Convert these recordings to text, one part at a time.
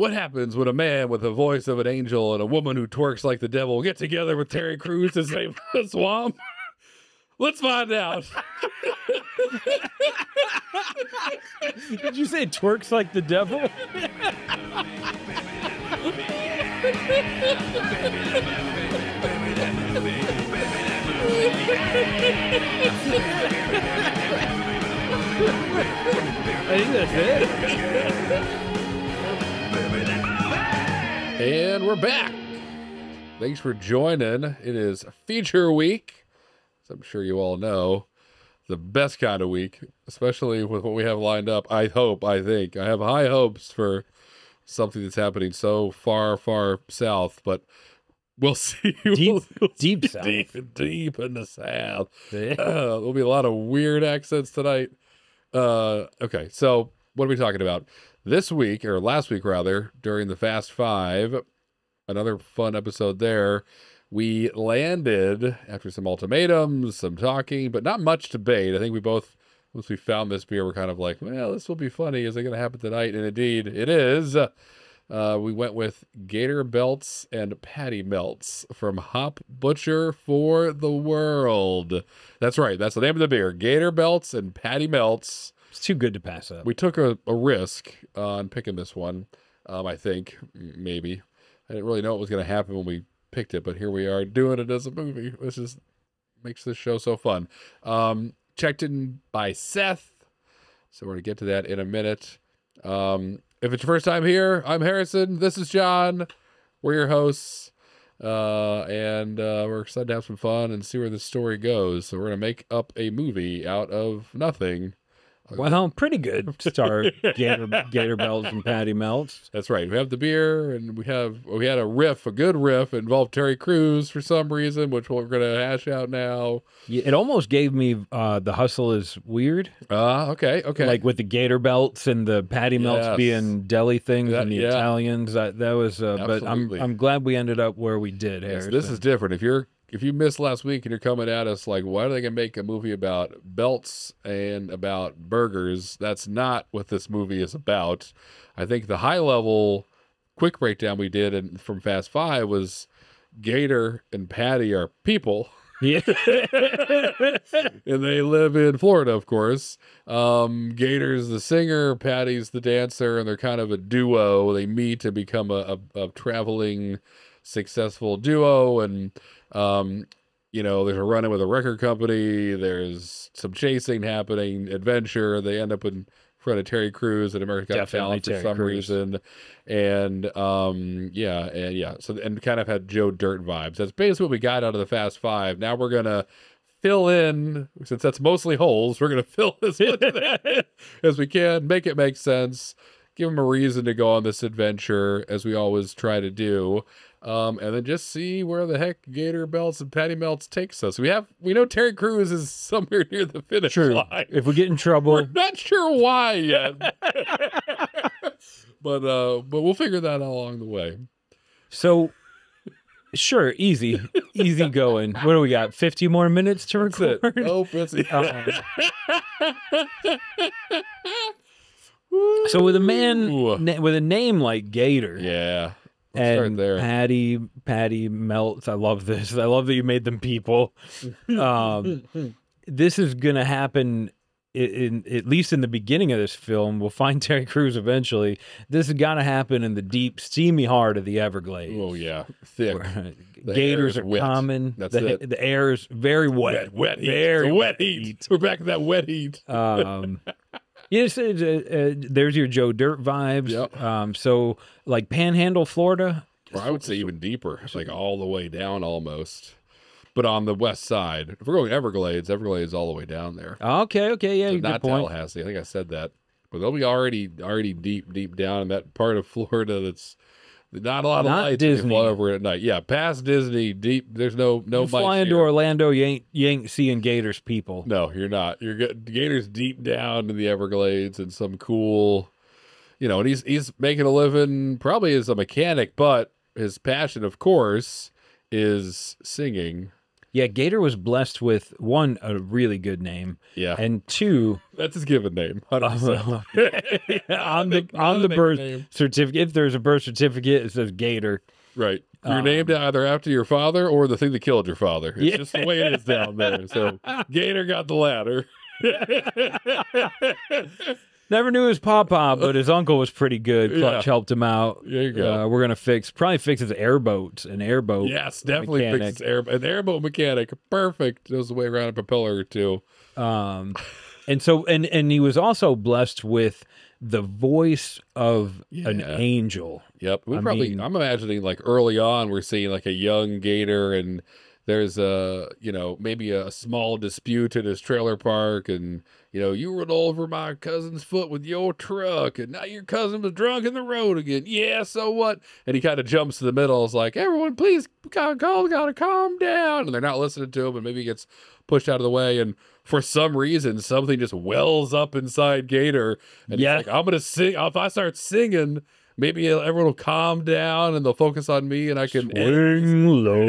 What happens when a man with the voice of an angel and a woman who twerks like the devil get together with Terry Crews to save the swamp? Let's find out. Did you say twerks like the devil? I think that's it. And we're back. Thanks for joining. It is feature week. As I'm sure you all know, the best kind of week, especially with what we have lined up. I hope, I think. I have high hopes for something that's happening so far, far south, but we'll see. Deep, We'll- deep south. Deep, deep in the south. Yeah. Uh, there'll be a lot of weird accents tonight. Uh, okay, so what are we talking about? This week, or last week rather, during the Fast Five, another fun episode there. We landed after some ultimatums, some talking, but not much debate. I think we both, once we found this beer, we're kind of like, well, this will be funny. Is it going to happen tonight? And indeed, it is. Uh, we went with Gator Belts and Patty Melts from Hop Butcher for the World. That's right. That's the name of the beer. Gator Belts and Patty Melts. It's too good to pass up. We took a, a risk on picking this one. Um, I think maybe I didn't really know what was going to happen when we picked it, but here we are doing it as a movie. This is makes this show so fun. Um, checked in by Seth, so we're gonna get to that in a minute. Um, if it's your first time here, I'm Harrison. This is John. We're your hosts, uh, and uh, we're excited to have some fun and see where this story goes. So we're gonna make up a movie out of nothing. Well, pretty good. Star Gator, Gator Belts and Patty Melts. That's right. We have the beer, and we have we had a riff, a good riff, involved Terry Crews for some reason, which we're gonna hash out now. Yeah, It almost gave me uh, the hustle is weird, Ah, okay, okay. like with the Gator Belts and the Patty Melts Yes. being deli things That- and the yeah. Italians. That that was. Uh, but I'm I'm glad we ended up where we did. Yes, this is different. If you're if you missed last week and you're coming at us like, why are they gonna make a movie about belts and about burgers? That's not what this movie is about. I think the high level quick breakdown we did in, from Fast Five was Gator and Patty are people. yeah. and they live in Florida, of course. Um, Gator's the singer, Patty's the dancer, and they're kind of a duo. They meet to become a, a, a traveling, successful duo, and um, you know, there's a run-in with a record company. There's some chasing happening, adventure. They end up in front of Terry Crews and American Got Definitely Talent for Terry some Crews. reason, and um, yeah, and yeah, so and kind of had Joe Dirt vibes. That's basically what we got out of the Fast Five. Now we're gonna fill in since that's mostly holes. We're gonna fill as much of that as we can, make it make sense, give them a reason to go on this adventure as we always try to do, um, and then just see where the heck Gator Belts and Patty Melts takes us. We have we know Terry Crews is somewhere near the finish True. line. If we get in trouble, We're not sure why yet, but uh, but we'll figure that out along the way. so sure, easy, easy going. What do we got? Fifty more minutes to That's it. record. Oh, that's it. Uh, so with a man Ooh. with a name like Gator, yeah. Let's and there. Patty Patty melts. I love this. I love that you made them people. Um, this is gonna happen. In, in at least in the beginning of this film, we'll find Terry Crews eventually. This is gonna happen in the deep, steamy heart of the Everglades. Oh yeah, thick. Gators are wet. common. That's the, it. the air is very wet. Wet, wet heat. Very The wet heat. We're back to that wet heat. Um, yes, uh, uh, there's your Joe Dirt vibes. Yep. Um, so like Panhandle, Florida. Or I would say even deeper, like all the way down almost. But on the west side, if we're going Everglades, Everglades all the way down there. Okay, okay, yeah, So not point. Tallahassee. I think I said that. But they'll be already already deep, deep down in that part of Florida that's not a lot of Not lights when you Disney. fly over at night. Yeah, past Disney, deep. There's no no You lights fly into here. Orlando, you ain't you ain't seeing Gators people. No, you're not. You're Gator's deep down in the Everglades and some cool, you know, and he's he's making a living probably as a mechanic, but his passion, of course, is singing. Yeah, Gator was blessed with one a really good name, Yeah, and two that's his given name. 100%. on the on the birth nickname. certificate. If there's a birth certificate, it says Gator. Right. You're Um, named either after your father or the thing that killed your father. It's Yeah. just the way it is down there. So Gator got the latter. Never knew his papa, but his uncle was pretty good. Clutch Yeah. helped him out. There you go. Uh, we're gonna fix probably fix his airboat, an airboat. yes, definitely mechanic. fixes air an airboat mechanic. Perfect. Knows the way around a propeller or two. Um, and so and and he was also blessed with the voice of an angel. Yep. We I probably mean- I'm imagining like early on we're seeing like a young gator and there's a you know, maybe a small dispute at his trailer park and you know, you run over my cousin's foot with your truck and now your cousin was drunk in the road again. Yeah, so what? And he kind of jumps to the middle. It's like, everyone, please gotta calm, gotta calm down. And they're not listening to him and maybe he gets pushed out of the way and for some reason something just wells up inside Gator and Yeah. he's like, I'm gonna sing if I start singing maybe everyone will calm down and they'll focus on me and I can Swing low.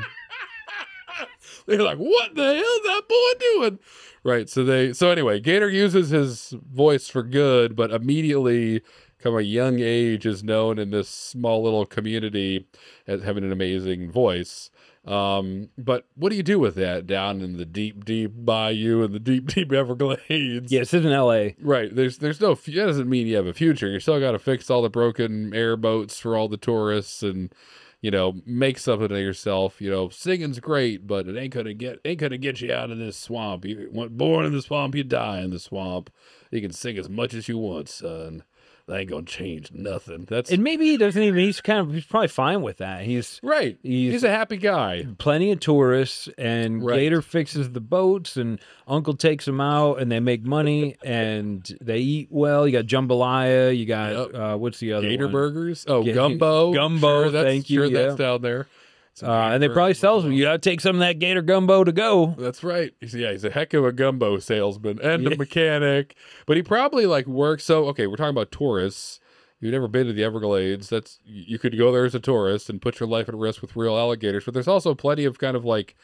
they're like what the hell is that boy doing right so they so anyway gator uses his voice for good but immediately come a young age is known in this small little community as having an amazing voice um but what do you do with that down in the deep deep bayou and the deep deep everglades yes, it's in L.A. Right. There's there's no that doesn't mean you have a future. You still got to fix all the broken airboats for all the tourists and you know make something of yourself. You know, singing's great, but it ain't gonna get ain't gonna get you out of this swamp. You want born in the swamp, you die in the swamp. You can sing as much as you want, son. That ain't gonna change nothing. That's And maybe he doesn't even. He's kind of. He's probably fine with that. He's right. he's- He's, a happy guy. plenty of tourists, and Right. Gator fixes the boats, and Uncle takes them out, and they make money, and they eat well. You got jambalaya. You got Yep. uh, what's the other Gator one? burgers. Oh, Ga- gumbo. Gumbo, Sure, that's, thank you, Sure, that's yeah. down there. Some Uh, and they probably sells them. You got to take some of that Gator gumbo to go. That's right. He's, yeah, he's a heck of a gumbo salesman and a mechanic. But he probably like works. So okay, we're talking about tourists. You've never been to the Everglades. That's you could go there as a tourist and put your life at risk with real alligators. But there's also plenty of kind of like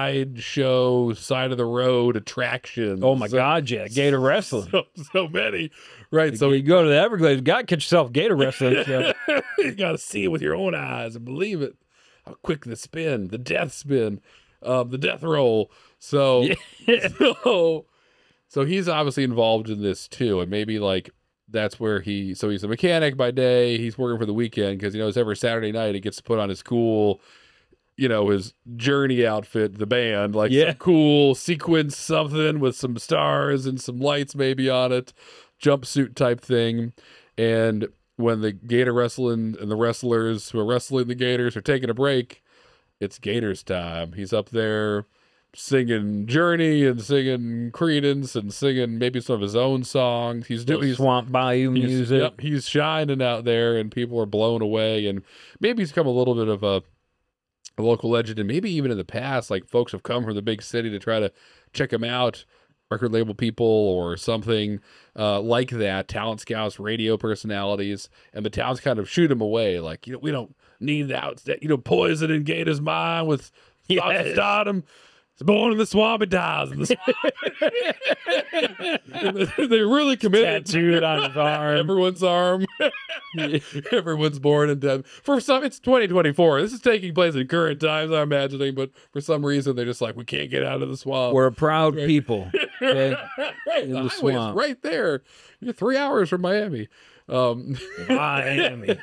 sideshow, side of the road attractions. Oh my So- God, yeah, Gator wrestling. So, so many, right? So So you go to the Everglades, got to catch yourself Gator wrestling. you got to see it with your own eyes and believe it. How quick the spin, the death spin, um, the death roll. So, so, so he's obviously involved in this too, and maybe like that's where he. So he's a mechanic by day. He's working for the weekend because he knows every Saturday night he gets to put on his cool. You know his journey outfit, the band, like Yeah. some cool sequence something with some stars and some lights maybe on it, jumpsuit type thing. And when the gator wrestling and the wrestlers who are wrestling the gators are taking a break, it's Gators time. He's up there singing Journey and singing Creedence and singing maybe some of his own songs. He's doing he's, Swamp Bayou he's- music. yep, he's shining out there and people are blown away and maybe he's become a little bit of a, a local legend and maybe even in the past like folks have come from the big city to try to check him out record label people or something uh, like that talent scouts radio personalities and the towns kind of shoot him away like you know we don't need that you know poison in gator's mind with Yes. stardom He's born in the swamp and dies in the swamp. They're really committed. Tattooed on his arm. Everyone's arm. Everyone's born and dead. For some, it's 2024. This is taking place in current times, I'm imagining, but for some reason, they're just like, we can't get out of the swamp. We're a proud Right. people. okay? right, in the the swamp. right there. You're three hours from Miami. Um, Miami.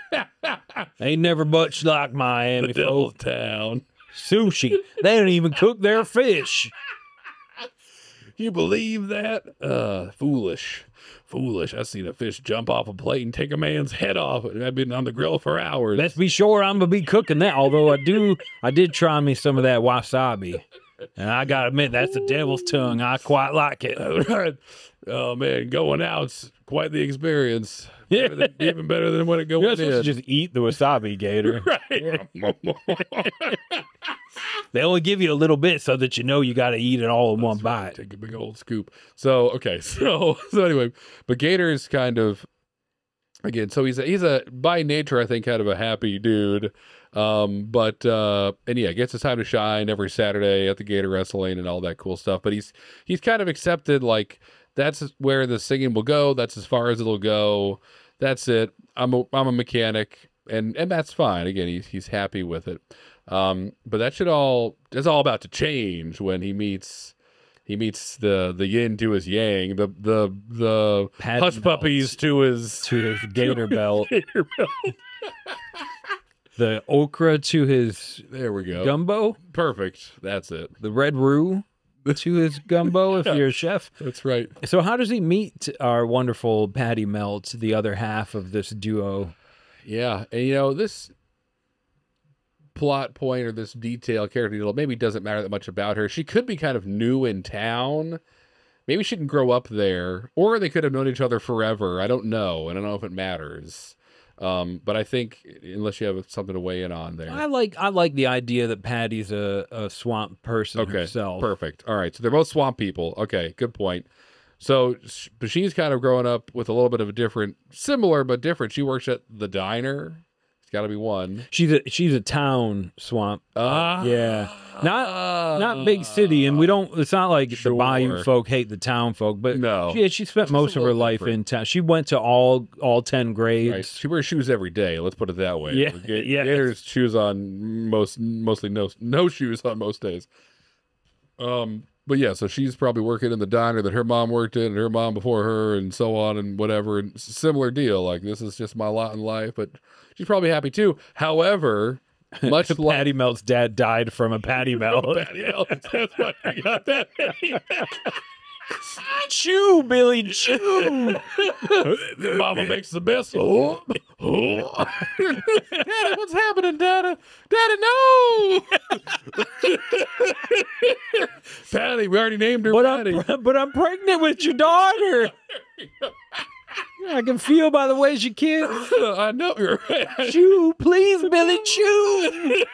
Ain't never much like Miami, the devil town. Sushi. They don't even cook their fish. You believe that? Uh, foolish. Foolish. I seen a fish jump off a plate and take a man's head off. I've been on the grill for hours. Let's be sure I'm gonna be cooking that. Although I do, I did try me some of that wasabi, and I gotta admit that's the devil's tongue. I quite like it. right. Oh man, going out's quite the experience. Yeah. Better than- even better than when it You're going not to in. just eat the wasabi, Gator. right. They only give you a little bit so that you know you got to eat it all in one bite. Take a big old scoop. So okay, so so anyway, but Gator's kind of again, so he's a, he's a by nature, I think, kind of a happy dude. Um, but uh, and yeah, gets his time to shine every Saturday at the Gator Wrestling and all that cool stuff. But he's he's kind of accepted like that's where the singing will go. That's as far as it'll go. That's it. I'm a I'm a mechanic, and and that's fine. Again, he's he's happy with it. Um, but that should all is all about to change when he meets he meets the the yin to his yang, the the the Patty hush puppies to his to his gator belt, gator belt. the okra to his There we go. gumbo, Perfect. That's it. the red roux to his gumbo if you're a chef. That's right. So how does he meet our wonderful Patty Melt, the other half of this duo? Yeah, and you know this plot point or this detail, character detail, maybe doesn't matter that much about her. She could be kind of new in town. Maybe she didn't grow up there, or they could have known each other forever. I don't know. I don't know if it matters. Um, but I think unless you have something to weigh in on there. I like I like the idea that Patty's a, a swamp person Okay, herself. Perfect. All right. So they're both swamp people. Okay, good point. So but she's kind of growing up with a little bit of a different, similar but different. She works at the diner. Got to be one. She's a she's a town swamp. Ah, Yeah. Not not big city, and we don't. It's not like the bayou folk hate the town folk, but No. she, she spent most of her life different. in town. She went to all all ten grades. Right. She wears shoes every day. Let's put it that way. Yeah, Ga- yes. Gators shoes on most, mostly no no shoes on most days. Um, but yeah, so she's probably working in the diner that her mom worked in, and her mom before her, and so on and whatever. And similar deal. Like this is just my lot in life, but she's probably happy too. However, much like Patty Melt's dad died from a Patty Melt. Patty Ellis, that's why I got that. chew, Billy, chew. Mama makes the best. Oh, oh. Daddy, what's happening, Daddy? Daddy, no! Patty, we already named her but Patty. I'm but I'm pregnant with your daughter. I can feel by the way she kicks. I know you're right. Chew, please, Billy, chew.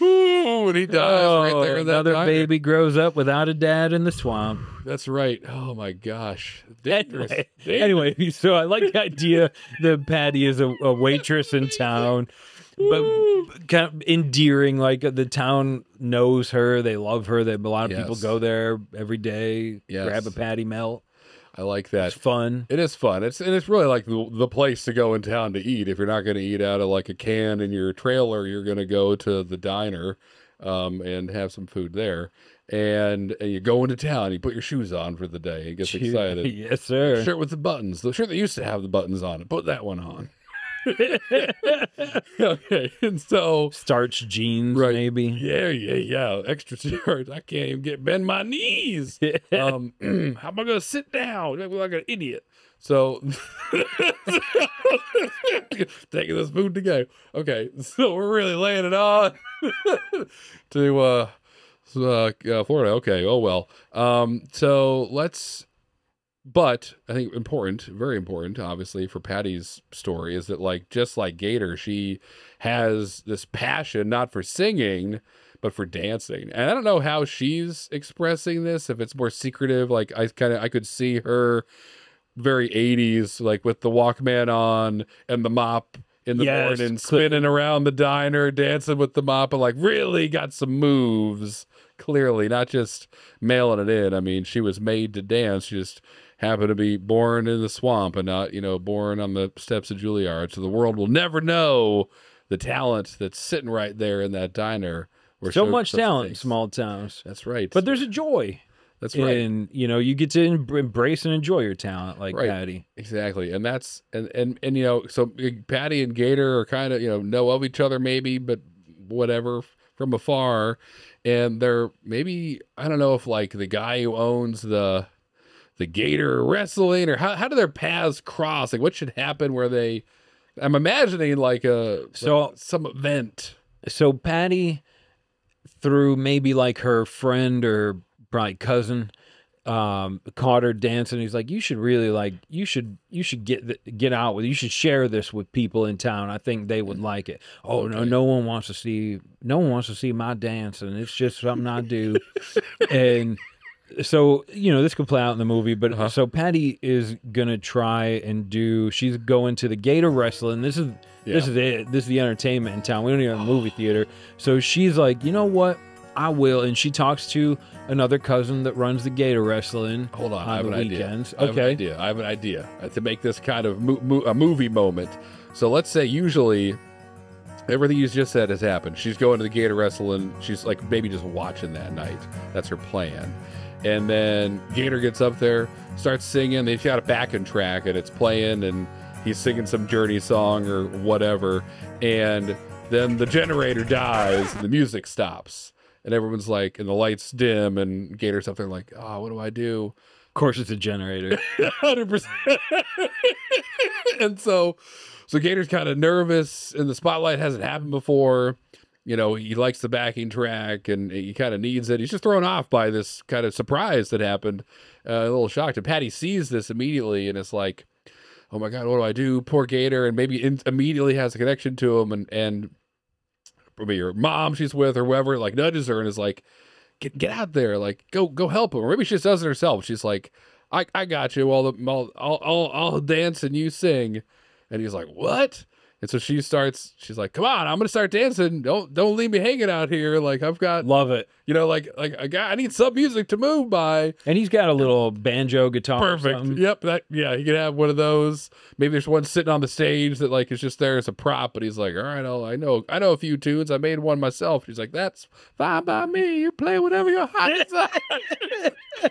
Ooh, and he dies right oh, there that Oh, another baby grows up without a dad in the swamp. That's right. Oh my gosh. Dangerous. Anyway, Dangerous. anyway, so I like the idea that Patty is a, a waitress in town, but kind of endearing. Like the town knows her, they love her. They, a lot of people go there every day, Yes. grab a Patty Melt. I like that. It's fun. It is fun. It's and it's really like the, the place to go in town to eat. If you're not going to eat out of like a can in your trailer, you're going to go to the diner um, and have some food there. And, and you go into town, you put your shoes on for the day, and gets excited. yes, sir. Shirt with the buttons, the shirt that used to have the buttons on it. Put that one on. Okay, and so Starch jeans, Right. maybe. yeah, yeah, yeah, extra shirts. I can't even get bend my knees. um, how am I gonna sit down? I look like an idiot. So taking this food to go. Okay, so we're really laying it on to uh, uh, uh, Florida. Okay, oh well. Um, so let's. But I think important, very important, obviously for Patty's story is that like just like Gator, she has this passion not for singing but for dancing. And I don't know how she's expressing this, if it's more secretive. Like I kind of I could see her very 80s, like with the Walkman on and the mop in the Yes, morning, spinning around the diner, dancing with the mop, and like really got some moves. Clearly, not just mailing it in. I mean, she was made to dance. She just happened to be born in the swamp and not, you know, born on the steps of Juilliard. So the world will never know the talent that's sitting right there in that diner. where So much talent in small towns. That's right. But there's a joy. that's right. And, you know, you get to embrace and enjoy your talent like Right. Patty. Exactly, and that's and and and you know, so uh, Patty and Gator are kind of you know know of each other maybe, but whatever from afar, and they're maybe I don't know if like the guy who owns the the Gator Wrestling or how how do their paths cross? Like what should happen where they? I'm imagining like a So- like some event. So Patty, through maybe like her friend or probably cousin, um, caught her dancing. He's like, "You should really like, you should, you should get th- get out with, you should share this with people in town. I think they would like it." Oh no, Okay. no one wants to see, no one wants to see my dancing. It's just something I do, and so you know this could play out in the movie, but Uh-huh. so Patty is gonna try and do. She's going to the Gator Wrestling. This is this is it. This is the entertainment in town. We don't even have a movie theater. So she's like, you know what? I will. And she talks to another cousin that runs the Gator Wrestling. Hold on, on I have an weekends. idea. I have an Okay. idea. I have an idea uh, to make this kind of mo- mo- a movie moment. So let's say usually everything you just said has happened. She's going to the Gator Wrestling. She's like maybe just watching that night. That's her plan. And then Gator gets up there, starts singing. They've got a backing track and it's playing, and he's singing some Journey song or whatever. And then the generator dies and the music stops. And everyone's like, and the lights dim, and Gator's up there like, oh, what do I do? Of course, it's a generator. hundred percent. And so, so Gator's kind of nervous, and the spotlight hasn't happened before. You know, he likes the backing track, and he kind of needs it. He's just thrown off by this kind of surprise that happened. Uh, a little shocked, and Patty sees this immediately, and it's like, "Oh my god, what do I do?" Poor Gator, and maybe in, immediately has a connection to him, and and maybe her mom she's with or whoever like nudges her and is like, "Get get out there, like go go help him," or maybe she just does it herself. She's like, I, I got you. I'll, I'll, I'll, I'll, I'll dance and you sing. And he's like, what? And so she starts, she's like, come on, I'm going to start dancing. Don't, don't leave me hanging out here. Like I've got, Love it. you know, like, like I got, I need some music to move by. And he's got a little banjo guitar. or Perfect. something. Yep. That, yeah, he could have one of those. Maybe there's one sitting on the stage that like is just there as a prop, but he's like, all right, I'll, I know, I know a few tunes. I made one myself. She's like, that's fine by me. You play whatever your heart desires.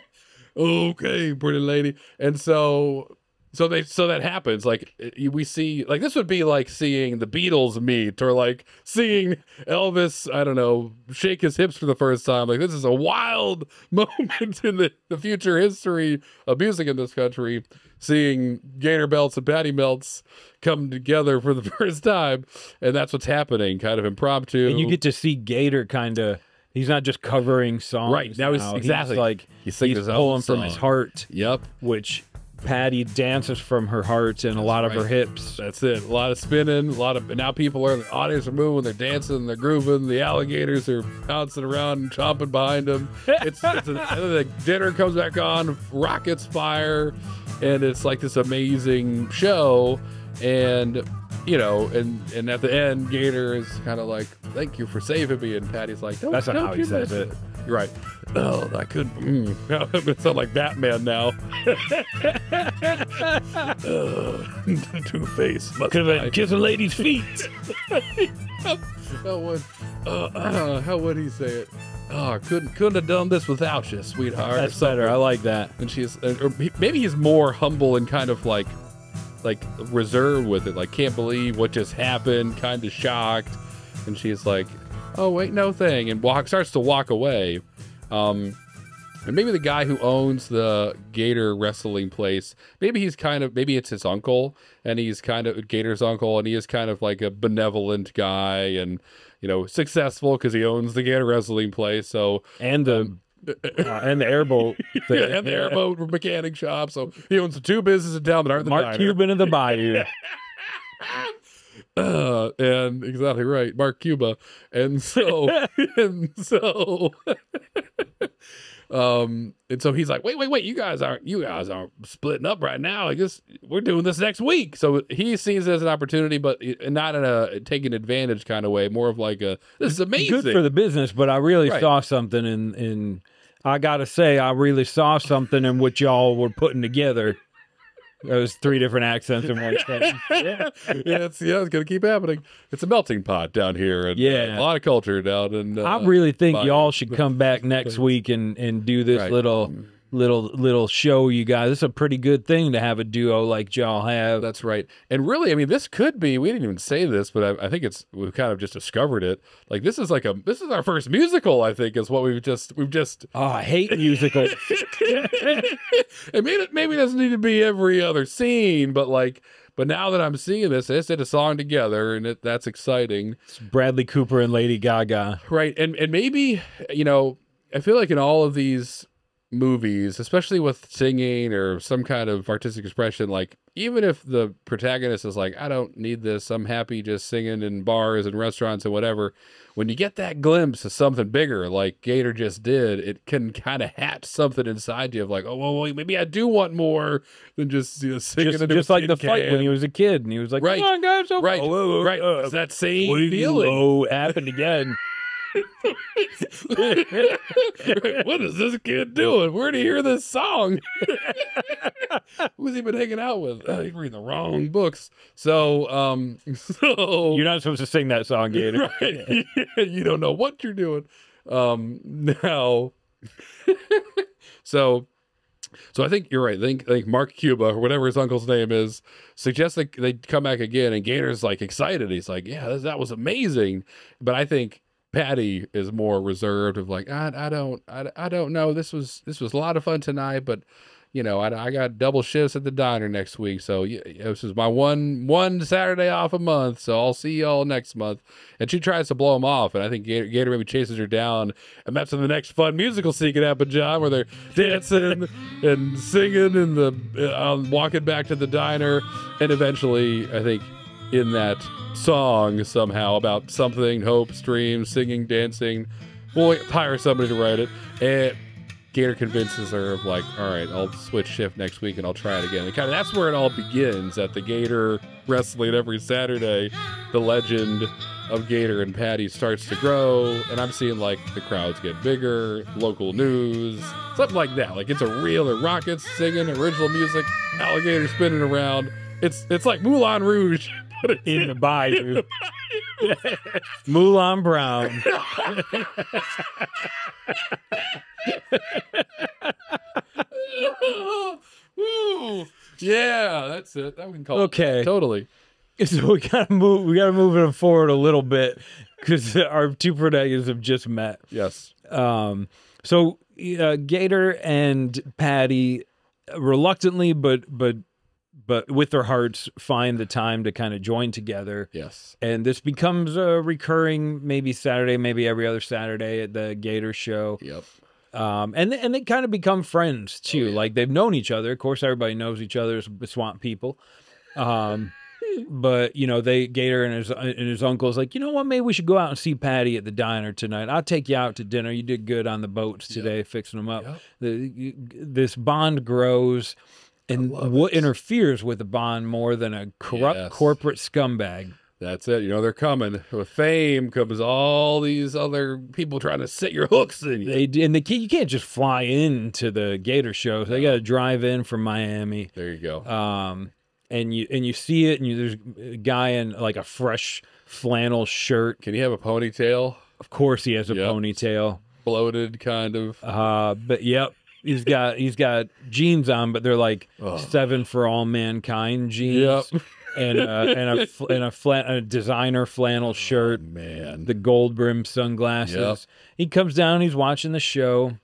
okay, pretty lady. And so, so they, so that happens. Like eh, we see, like this would be like seeing the Beatles meet, or like seeing Elvis. I don't know, shake his hips for the first time. Like this is a wild moment in the, the future history of music in this country. Seeing Gator Belts and Patty Melts come together for the first time, and that's what's happening, kind of impromptu. And you get to see Gator kind of. He's not just covering songs. Right, now he's- exactly. like He sings he's his own pulling from his heart, Yep. which Patty dances from her heart and a lot of her hips. That's it. A lot of spinning, a lot of now people are the audience are moving, they're dancing, they're grooving. The alligators are bouncing around and chomping behind them. It's, it's a, the dinner comes back on, rockets fire, and it's like this amazing show. And you know, and and at the end, Gator is kind of like, "Thank you for saving me," and Patty's like, That's not how he says miss it. You're right. Oh, I couldn't. Mm. I'm gonna sound like Batman now. Two Face. Could have been kissing ladies' feet. How would, uh, uh, how would he say it? Oh, couldn't couldn't have done this without you, sweetheart. That's better. I like that. and she's uh, or maybe he's more humble and kind of like like reserved with it like can't believe what just happened kind of shocked and she's like oh wait no thing and walk starts to walk away um and maybe the guy who owns the gator wrestling place maybe he's kind of maybe it's his uncle and he's kind of gator's uncle and he is kind of like a benevolent guy and you know successful because he owns the gator wrestling place so And the uh, and the airboat. yeah, and the airboat mechanic shop. So he owns the two businesses in town that aren't the Mark diner. Cuban of the Bayou. Uh, and exactly right, Mark Cuba. And so, and so, um, and so he's like, wait, wait, wait, you guys aren't, you guys aren't splitting up right now. Like this, we're doing this next week. So he sees it as an opportunity, but not in a taking advantage kind of way. More of like a, this is amazing. Good for the business, but I really Right. saw something in in. I gotta say, I really saw something in what y'all were putting together. Those three different accents in one sentence. yeah, it's yeah, it's gonna keep happening. It's a melting pot down here, and uh, Yeah. a lot of culture down. And uh, I really think y'all should come back next week and and do this Right. little little little show. You guys, it's a pretty good thing to have a duo like y'all have. That's right. And really, I mean, this could be. We didn't even say this, but I, I think it's we've kind of just discovered it. Like this is like a this is our first musical. I think is what we've just we've just. Oh, I hate musicals. and maybe it- maybe it doesn't need to be every other scene, but like. But now that I'm seeing this, they did a song together, and it, that's exciting. It's Bradley Cooper and Lady Gaga. Right. And and maybe, you know, I feel like in all of these movies, especially with singing or some kind of artistic expression, like even if the protagonist is like, I don't need this, I'm happy just singing in bars and restaurants and whatever. When you get that glimpse of something bigger, like Gator just did, it can kind of hatch something inside you of like, oh, well, wait, maybe I do want more than just you know, singing Just, just like the fight when he was a kid, and he was like, Right. "Come on, guys, oh, right, oh, oh, right. uh, It's that same what do you- feeling. Oh, it happened again. what is this kid doing? Where'd he hear this song? Who's he been hanging out with? Oh, he's reading the wrong books. So, um, so You're not supposed to sing that song, Gator. right. you don't know what you're doing. Um, now, so, so I think you're right. I think, I think Mark Cuba or whatever his uncle's name is suggests that they come back again, and Gator's like excited. He's like, "Yeah, that was amazing," but I think Patty is more reserved of like, I, I don't, I, I don't know. This was this was a lot of fun tonight, but you know, I, I got double shifts at the diner next week, so yeah, this is my one one Saturday off a month. So I'll see y'all next month. And she tries to blow him off, and I think Gator, Gator maybe chases her down, and that's when the next fun musical scene can happen, John, where they're dancing and singing and the uh, walking back to the diner, and eventually, I think in that song somehow about something, hopes, dreams, singing, dancing. We'll hire somebody to write it. And Gator convinces her of like, all right, I'll switch shift next week and I'll try it again. And kind of that's where it all begins at the Gator wrestling every Saturday. The legend of Gator and Patty starts to grow, and I'm seeing like the crowds get bigger, local news, something like that. Like it's a real, the Rockets singing original music, alligator spinning around. It's it's like Moulin Rouge. In the bayou. Mulan Brown. Yeah, that's it. That we can call Okay. it. Totally. So we gotta move. We gotta move it forward a little bit because our two protagonists have just met. Yes. Um, so uh, Gator and Patty reluctantly, but but but with their hearts, find the time to kind of join together. Yes. And this becomes a recurring, maybe Saturday, maybe every other Saturday at the Gator show. Yep. Um, and and they kind of become friends too. Oh, yeah. Like they've known each other. Of course, everybody knows each other as swamp people. Um, but you know, they Gator and his and his uncle's like, you know what? Maybe we should go out and see Patty at the diner tonight. I'll take you out to dinner. You did good on the boats today, fixing them up. Yep. The, this bond grows. And what it. interferes with the bond more than a corrupt Yes. corporate scumbag? That's it. You know they're coming. With fame comes all these other people trying to set your hooks in you. They and they can't, you can't just fly into the Gator show. They got to drive in from Miami. There you go. um, and you and you see it, and you, there's a guy in like a fresh flannel shirt. Can he have a ponytail? Of course, he has a Yep. ponytail. Bloated, kind of. Uh, but yep, he's got he's got jeans on, but they're like seven for all mankind jeans. Yep. and a and a and a, flan- a designer flannel oh, shirt. Man. the gold brim sunglasses. Yep. He comes down, he's watching the show.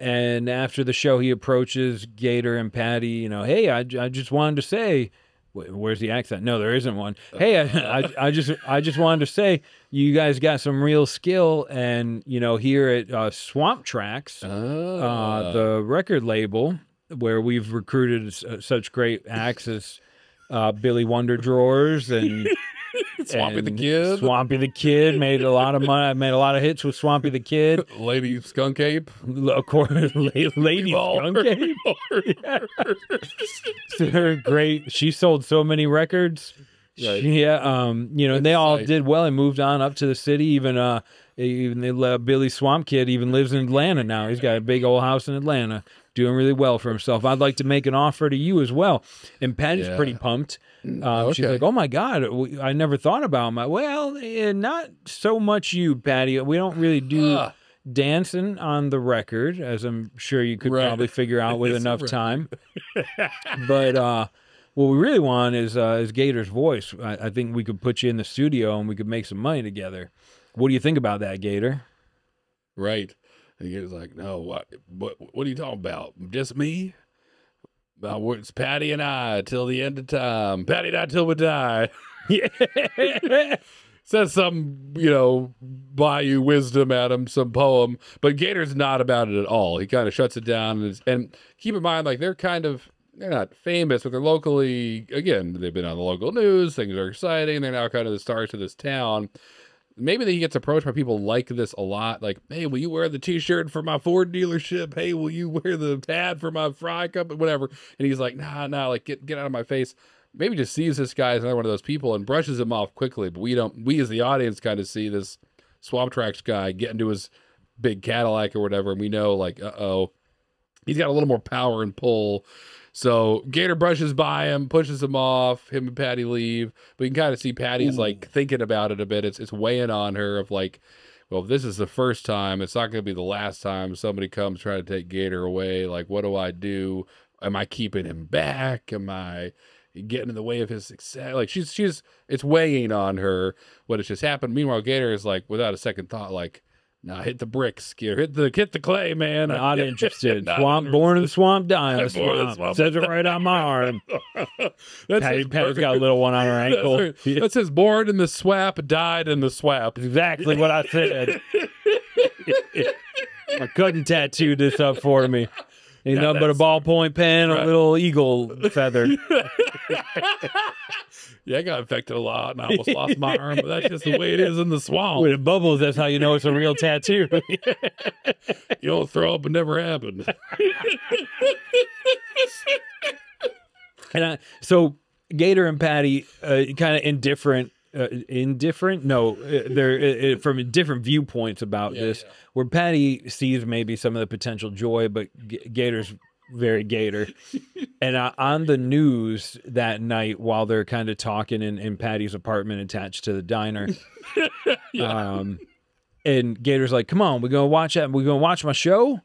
And after the show, he approaches Gator and Patty. You know, hey, I, I just wanted to say, where's the accent? No, there isn't one. Hey, I, I, I just I just wanted to say, you guys got some real skill, and you know, here at uh, Swamp Tracks, Ah. uh, the record label where we've recruited uh, such great acts as uh, Billy Wonder Drawers and Swampy the Kid. Swampy the Kid made a lot of money. I made a lot of hits with Swampy the Kid. Lady Skunk Ape. Of course, La- Lady Ball. Skunk Ape. They're great. She sold so many records. Right. Yeah, um, you know, and they all did well and moved on up to the city. Even uh, even the uh, Billy Swamp Kid even lives in Atlanta now. He's got a big old house in Atlanta, doing really well for himself. I'd like to make an offer to you as well. And Patty's Yeah. pretty pumped. Um, She's like, "Oh my God, I never thought about my." Well, eh, not so much you, Patty. We don't really do Ah. dancing on the record, as I'm sure you could Right. probably figure out with enough right. time. but uh, what we really want is uh, is Gator's voice. I, I think we could put you in the studio and we could make some money together. What do you think about that, Gator? Right. And he was like, no, what, what, what are you talking about? Just me? Uh, it's Patty and I till the end of time. Patty and I till we die. Yeah. says some, you know, bayou wisdom at him, some poem. But Gator's not about it at all. He kind of shuts it down. And, and keep in mind, like they're kind of they're not famous, but they're locally. Again, they've been on the local news. Things are exciting. They're now kind of the stars of this town. Maybe he gets approached by people like this a lot. Like, hey, will you wear the T-shirt for my Ford dealership? Hey, will you wear the ad for my fry cup? Or whatever. And he's like, nah, nah, like get get out of my face maybe just sees this guy as another one of those people and brushes him off quickly. But we don't, we as the audience kind of see this Swamp Tracks guy get into his big Cadillac or whatever, and we know like, uh oh, he's got a little more power and pull. So Gator brushes by him, pushes him off. Him and Patty leave, but you can kind of see Patty's like thinking about it a bit. It's it's weighing on her of like, well, if this is the first time, it's not going to be the last time somebody comes trying to take Gator away. Like, what do I do? Am I keeping him back? Am I getting in the way of his success? Like, she's she's it's weighing on her what has just happened. Meanwhile, Gator is like, without a second thought, like, nah, hit the bricks, Gator, hit the hit the clay, man. Not interested. Not swamp, born in the swamp, dying in the Born in the swamp. swamp. Says it right on my arm. That's Patty, Patty's got a little one on her That's ankle. her- That says born in the swamp, died in the swamp. exactly what I said. I couldn't tattoo this up for me. Ain't Yeah, nothing but a ballpoint pen, Right. a little eagle feather. yeah, I got infected a lot and I almost lost my arm, but that's just the way it is in the swamp. When it bubbles, that's how you know it's a real tattoo. You don't throw up, it never happened. and I, so Gator and Patty, uh, kind of indifferent. Uh, indifferent? No, uh, they're uh, uh, from different viewpoints about Yeah, this. yeah. Where Patty sees maybe some of the potential joy, but G- Gator's very Gator. and uh, on the news that night, while they're kind of talking in, in Patty's apartment attached to the diner, um, and Gator's like, "Come on, we're gonna watch that. We're gonna watch my show."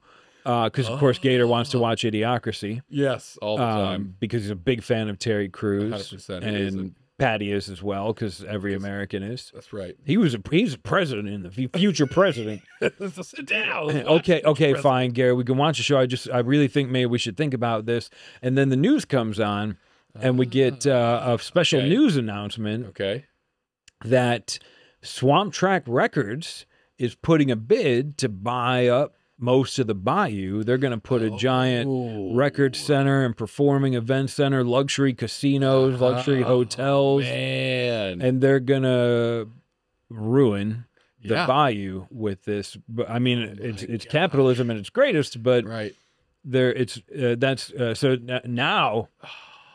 Because of course Gator wants to watch Idiocracy yes, all the time. um, because he's a big fan of Terry Crews, 100% he is. and Patty is as well, because every American is. That's right. He was a he's a president in the future president. Sit down. okay, okay, fine, Gary. We can watch the show. I just I really think maybe we should think about this. And then the news comes on, and we get uh, a special Okay. news announcement Okay. that Swamp Track Records is putting a bid to buy up most of the bayou. They're going to put a giant Oh. record center and performing event center, luxury casinos, luxury Oh, hotels, Man. and they're going to ruin the Yeah. bayou with this. But I mean, it's it's God. capitalism at its greatest, but right. there it's uh, that's uh, so now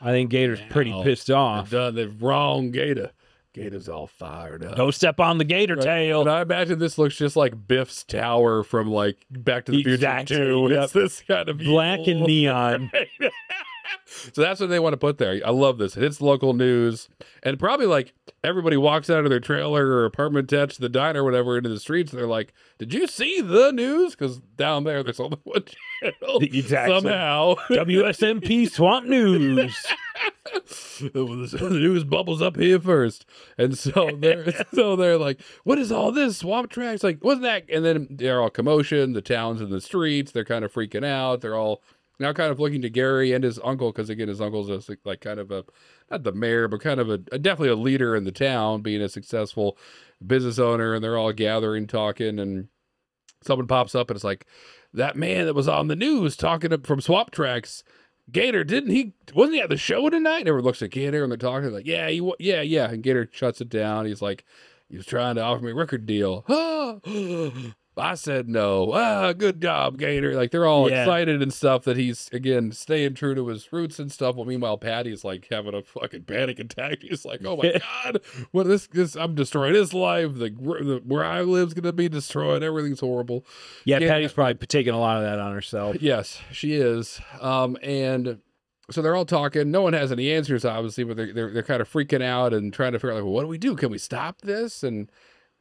I think Gator's pretty pissed off. They've done the wrong Gator. Gator's all fired up. Don't step on the gator Right. tail. And I imagine this looks just like Biff's tower from like Back to the Exactly. Future 2. Yep. It's this kind of Black and evil- neon. so that's what they want to put there. I love this. It's local news. And probably like everybody walks out of their trailer or apartment attached to the diner or whatever into the streets. And they're like, Did you see the news? Because down there, there's only one channel. Exactly. Somehow. WSMP Swamp News. the news bubbles up here first, and so they're so they're like, "What is all this swamp tracks? Like, wasn't that?" And then they're all commotion. The town's in the streets. They're kind of freaking out. They're all now kind of looking to Gary and his uncle because again, his uncle's a, like kind of a not the mayor, but kind of a, a definitely a leader in the town, being a successful business owner. And they're all gathering, talking, and someone pops up and it's like that man that was on the news talking to, from Swamp Tracks. Gator, didn't he? Wasn't he at the show tonight? And everyone looks at Gator and they're talking like, yeah, he, yeah, yeah. And Gator shuts it down. He's like, he was trying to offer me a record deal. I said no. Ah, good job, Gator. Like they're all Yeah. excited and stuff that he's again staying true to his roots and stuff. Well, meanwhile, Patty's like having a fucking panic attack. He's like, oh my god, what this? This I'm destroying his life. The, the where I live's gonna be destroyed. Everything's horrible. Yeah, Yeah. Patty's probably taking a lot of that on herself. Yes, she is. Um, and so they're all talking. No one has any answers, obviously, but they're they're, they're kind of freaking out and trying to figure out like, well, what do we do? Can we stop this? And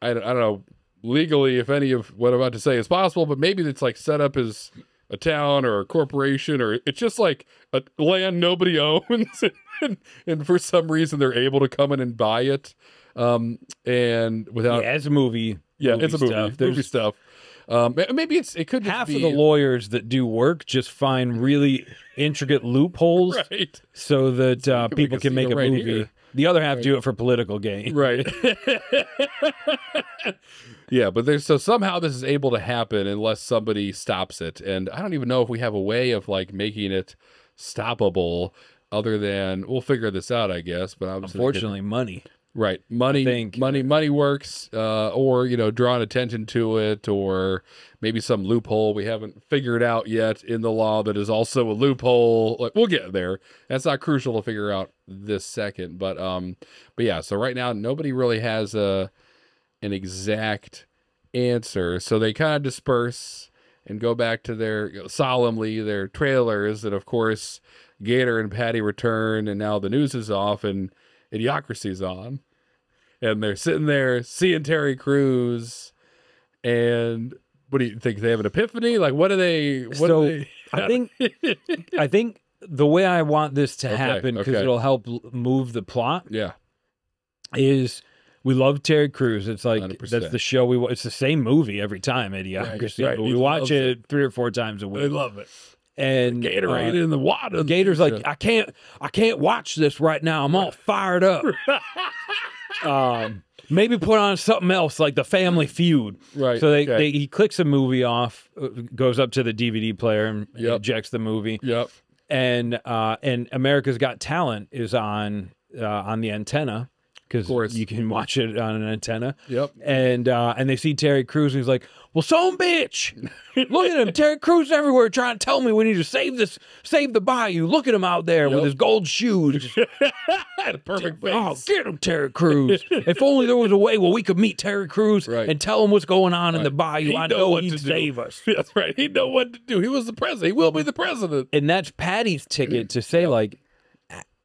I, I don't know legally if any of what I'm about to say is possible, but maybe it's like set up as a town or a corporation or it's just like a land nobody owns, and, and for some reason they're able to come in and buy it. Um, and without yeah, it's a movie. yeah, movie it's a movie. stuff. Movie There's- stuff. Um, maybe it's it could just Half be of the lawyers that do work just find really intricate loopholes right, so that uh, can make people a can make a right movie. here. The other half do it for political gain. right. yeah, but there's so somehow this is able to happen unless somebody stops it, and I don't even know if we have a way of like making it stoppable. Other than we'll figure this out, I guess. But I'm Unfortunately, money. Right. Money think- money money works uh or you know drawing attention to it or maybe some loophole we haven't figured out yet in the law that is also a loophole. Like we'll get there. That's not crucial to figure out this second, but um but yeah, so right now nobody really has a an exact answer. So they kind of disperse and go back to their you know, solemnly their trailers and of course Gator and Patty return and now the news is off and Idiocracy's on. And they're sitting there seeing Terry Crews and what do you think? They have an epiphany? Like what do they what So, do they I think I think the way I want this to Okay, happen because okay. it'll help move the plot Yeah. is we love Terry Crews. It's like 100%. that's the show we. It's the same movie every time, Idiocracy. right. But we watch loves it three or four times a week. We love it. And Gatorade uh, in the water. Gator's like, I can't, I can't watch this right now. I'm all fired up. um, maybe put on something else like the Family Feud. right. So they, okay. they he clicks a movie off, uh, goes up to the DVD player and Yep. ejects the movie, Yep. and uh, and America's Got Talent is on uh, on the antenna because you can watch it on an antenna. Yep. And uh, and they see Terry Crews and he's like, "Well, some bitch, look at him, Terry Crews everywhere trying to tell me we need to save this, save the bayou. Look at him out there with his gold shoes. Perfect face. Oh, get him, Terry Crews. if only there was a way where we could meet Terry Crews Right. and tell him what's going on in the bayou. He'd I know know what he'd to do. us." That's right. He know what to do. He was the president. He will be the president. And that's Patty's ticket to say, like, "A-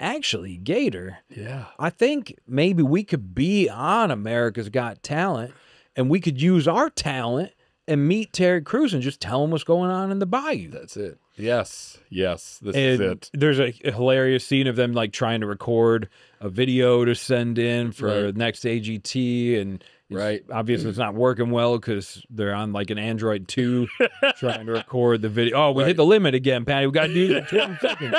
actually, Gator, Yeah. I think maybe we could be on America's Got Talent and we could use our talent and meet Terry Crews and just tell him what's going on in the bayou. That's it. Yes. Yes. This is it. there's a, hilarious scene of them like trying to record a video to send in for Right. next AGT, and Right. obviously it's not working well because they're on like an Android two trying to record the video. Oh, we Right. hit the limit again, Patty. We got to do in 20 seconds.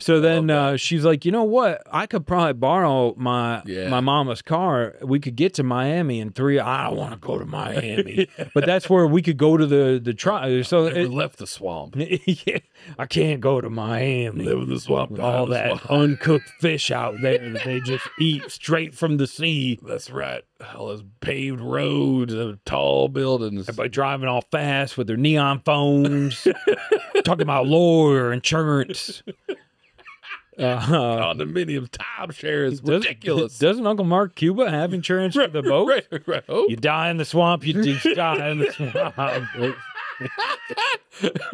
So then uh, she's like, you know what? I could probably borrow my Yeah. my mama's car. We could get to Miami in three. I don't want to go to Miami, but that's where we could go to the the try. So Never it, left the swamp. yeah, I can't go to Miami. Live in the swamp. with die in all the that swamp. uncooked fish out there that they just eat straight from the sea That's right. All those paved roads and tall buildings. by driving all fast with their neon phones, talking about lawyer insurance. Uh, Condominiums, timeshares, does- ridiculous. Doesn't Uncle Mark Cuba have insurance for the boat? Right, right. Oh, You die in the swamp, you die in the swamp.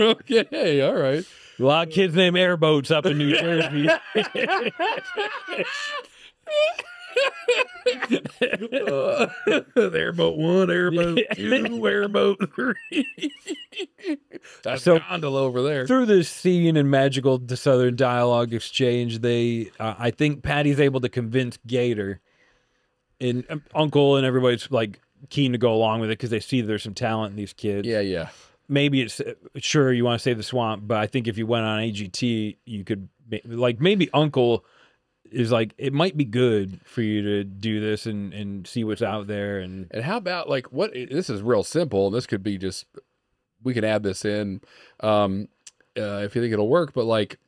okay, all right. A lot of kids name airboats up in New Jersey. Uh, airboat one, airboat two, airboat three. That's So- a gondola over there. Through this scene and magical Southern dialogue exchange, they, uh, I think Patty's able to convince Gator and um, Uncle and everybody's like keen to go along with it because they see there's some talent in these kids. Yeah, yeah. maybe it's uh, sure you want to save the swamp, but I think if you went on AGT, you could like maybe Uncle is like it might be good for you to do this and and see what's out there and And how about like what? This is real simple. and This could be just we can add this in um, uh, if you think it'll work. But like,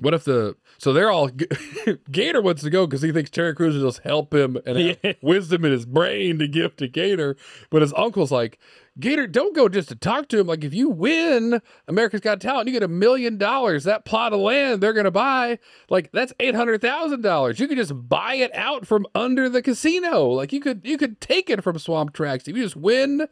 what if the so they're all Gator wants to go because he thinks Terry Crews will just help him and have Yeah. wisdom in his brain to give to Gator. But his uncle's like, Gator, don't go just to talk to him. Like, if you win America's Got Talent, you get a million dollars. That plot of land they're going to buy, like, that's eight hundred thousand dollars. You could just buy it out from under the casino. Like, you could you could take it from Swamp Tracks if you just win.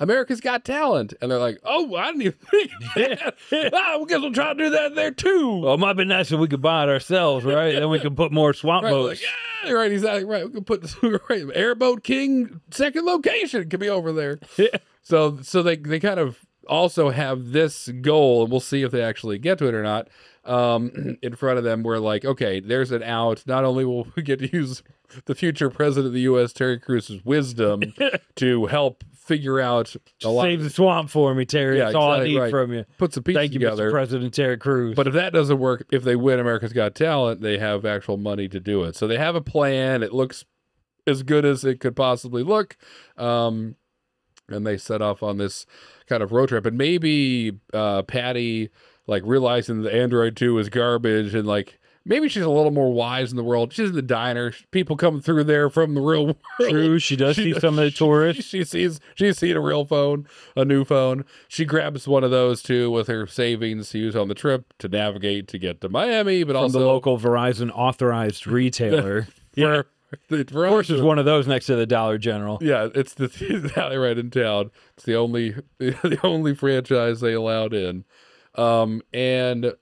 America's Got Talent, and they're like, "Oh, I didn't even think of that. ah, I guess we'll try to do that there too." well, it might be nice if we could buy it ourselves, right? then we can put more swamp Right, boats. like, yeah, right, exactly right. We can put this right, Airboat King second location could be over there. So so they they kind of also have this goal, and we'll see if they actually get to it or not. Um, in front of them, we're like, okay, there's an out. Not only will we get to use the future president of the U.S. Terry Crews's wisdom to help figure out a lot, Save the swamp for me, Terry. Yeah, That's all I need right. from you. put some pieces Thank you, together. Mr. President Terry Crews. But if that doesn't work, if they win America's Got Talent, they have actual money to do it. So they have a plan. It looks as good as it could possibly look. Um, and they set off on this kind of road trip. And maybe uh, Patty, like realizing the Android 2 is garbage and like maybe she's a little more wise in the world. She's in the diner. People come through there from the real world. True, she does see some of the tourists. She, sees she's seen a real phone, a new phone. She grabs one of those too with her savings to use on the trip to navigate to get to Miami, but From also the local Verizon authorized retailer. for, the, Of course, there's one of those next to the Dollar General. Yeah, it's the it's alley right in town. It's the only the only franchise they allowed in. Um and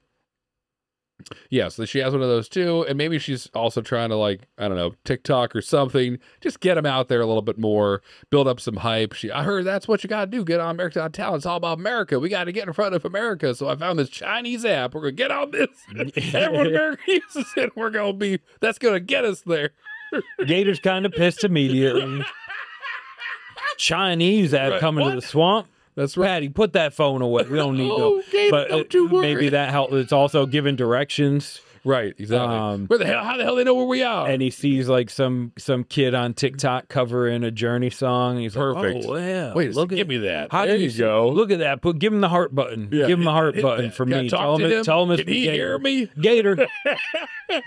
yeah, so she has one of those too, and maybe she's also trying to like I don't know TikTok or something, just get them out there a little bit more, build up some hype. She, I heard that's what you got to do. Get on America Got Talent. It's all about America. We got to get in front of America. So I found this Chinese app. We're gonna get on this. Everyone America uses it. We're gonna be. That's gonna get us there. Gator's kind of pissed immediately. Chinese app Right, coming what? to the swamp. That's right. Patty, put that phone away. We don't need Oh, no. Gator, But don't you worry. maybe that help. It's also giving directions, Right, exactly. Um, Where the hell? How the hell they know where we are? and he sees like some some kid on TikTok covering a Journey song. He's Perfect. like, "Oh yeah, Wait, look give at me that. How there do you see- go. Look at that. Put give him the heart button. Yeah, give him the heart hit button that. for me. talk Tell to him, him. tell him it's Can he Gator. hear me? Gator.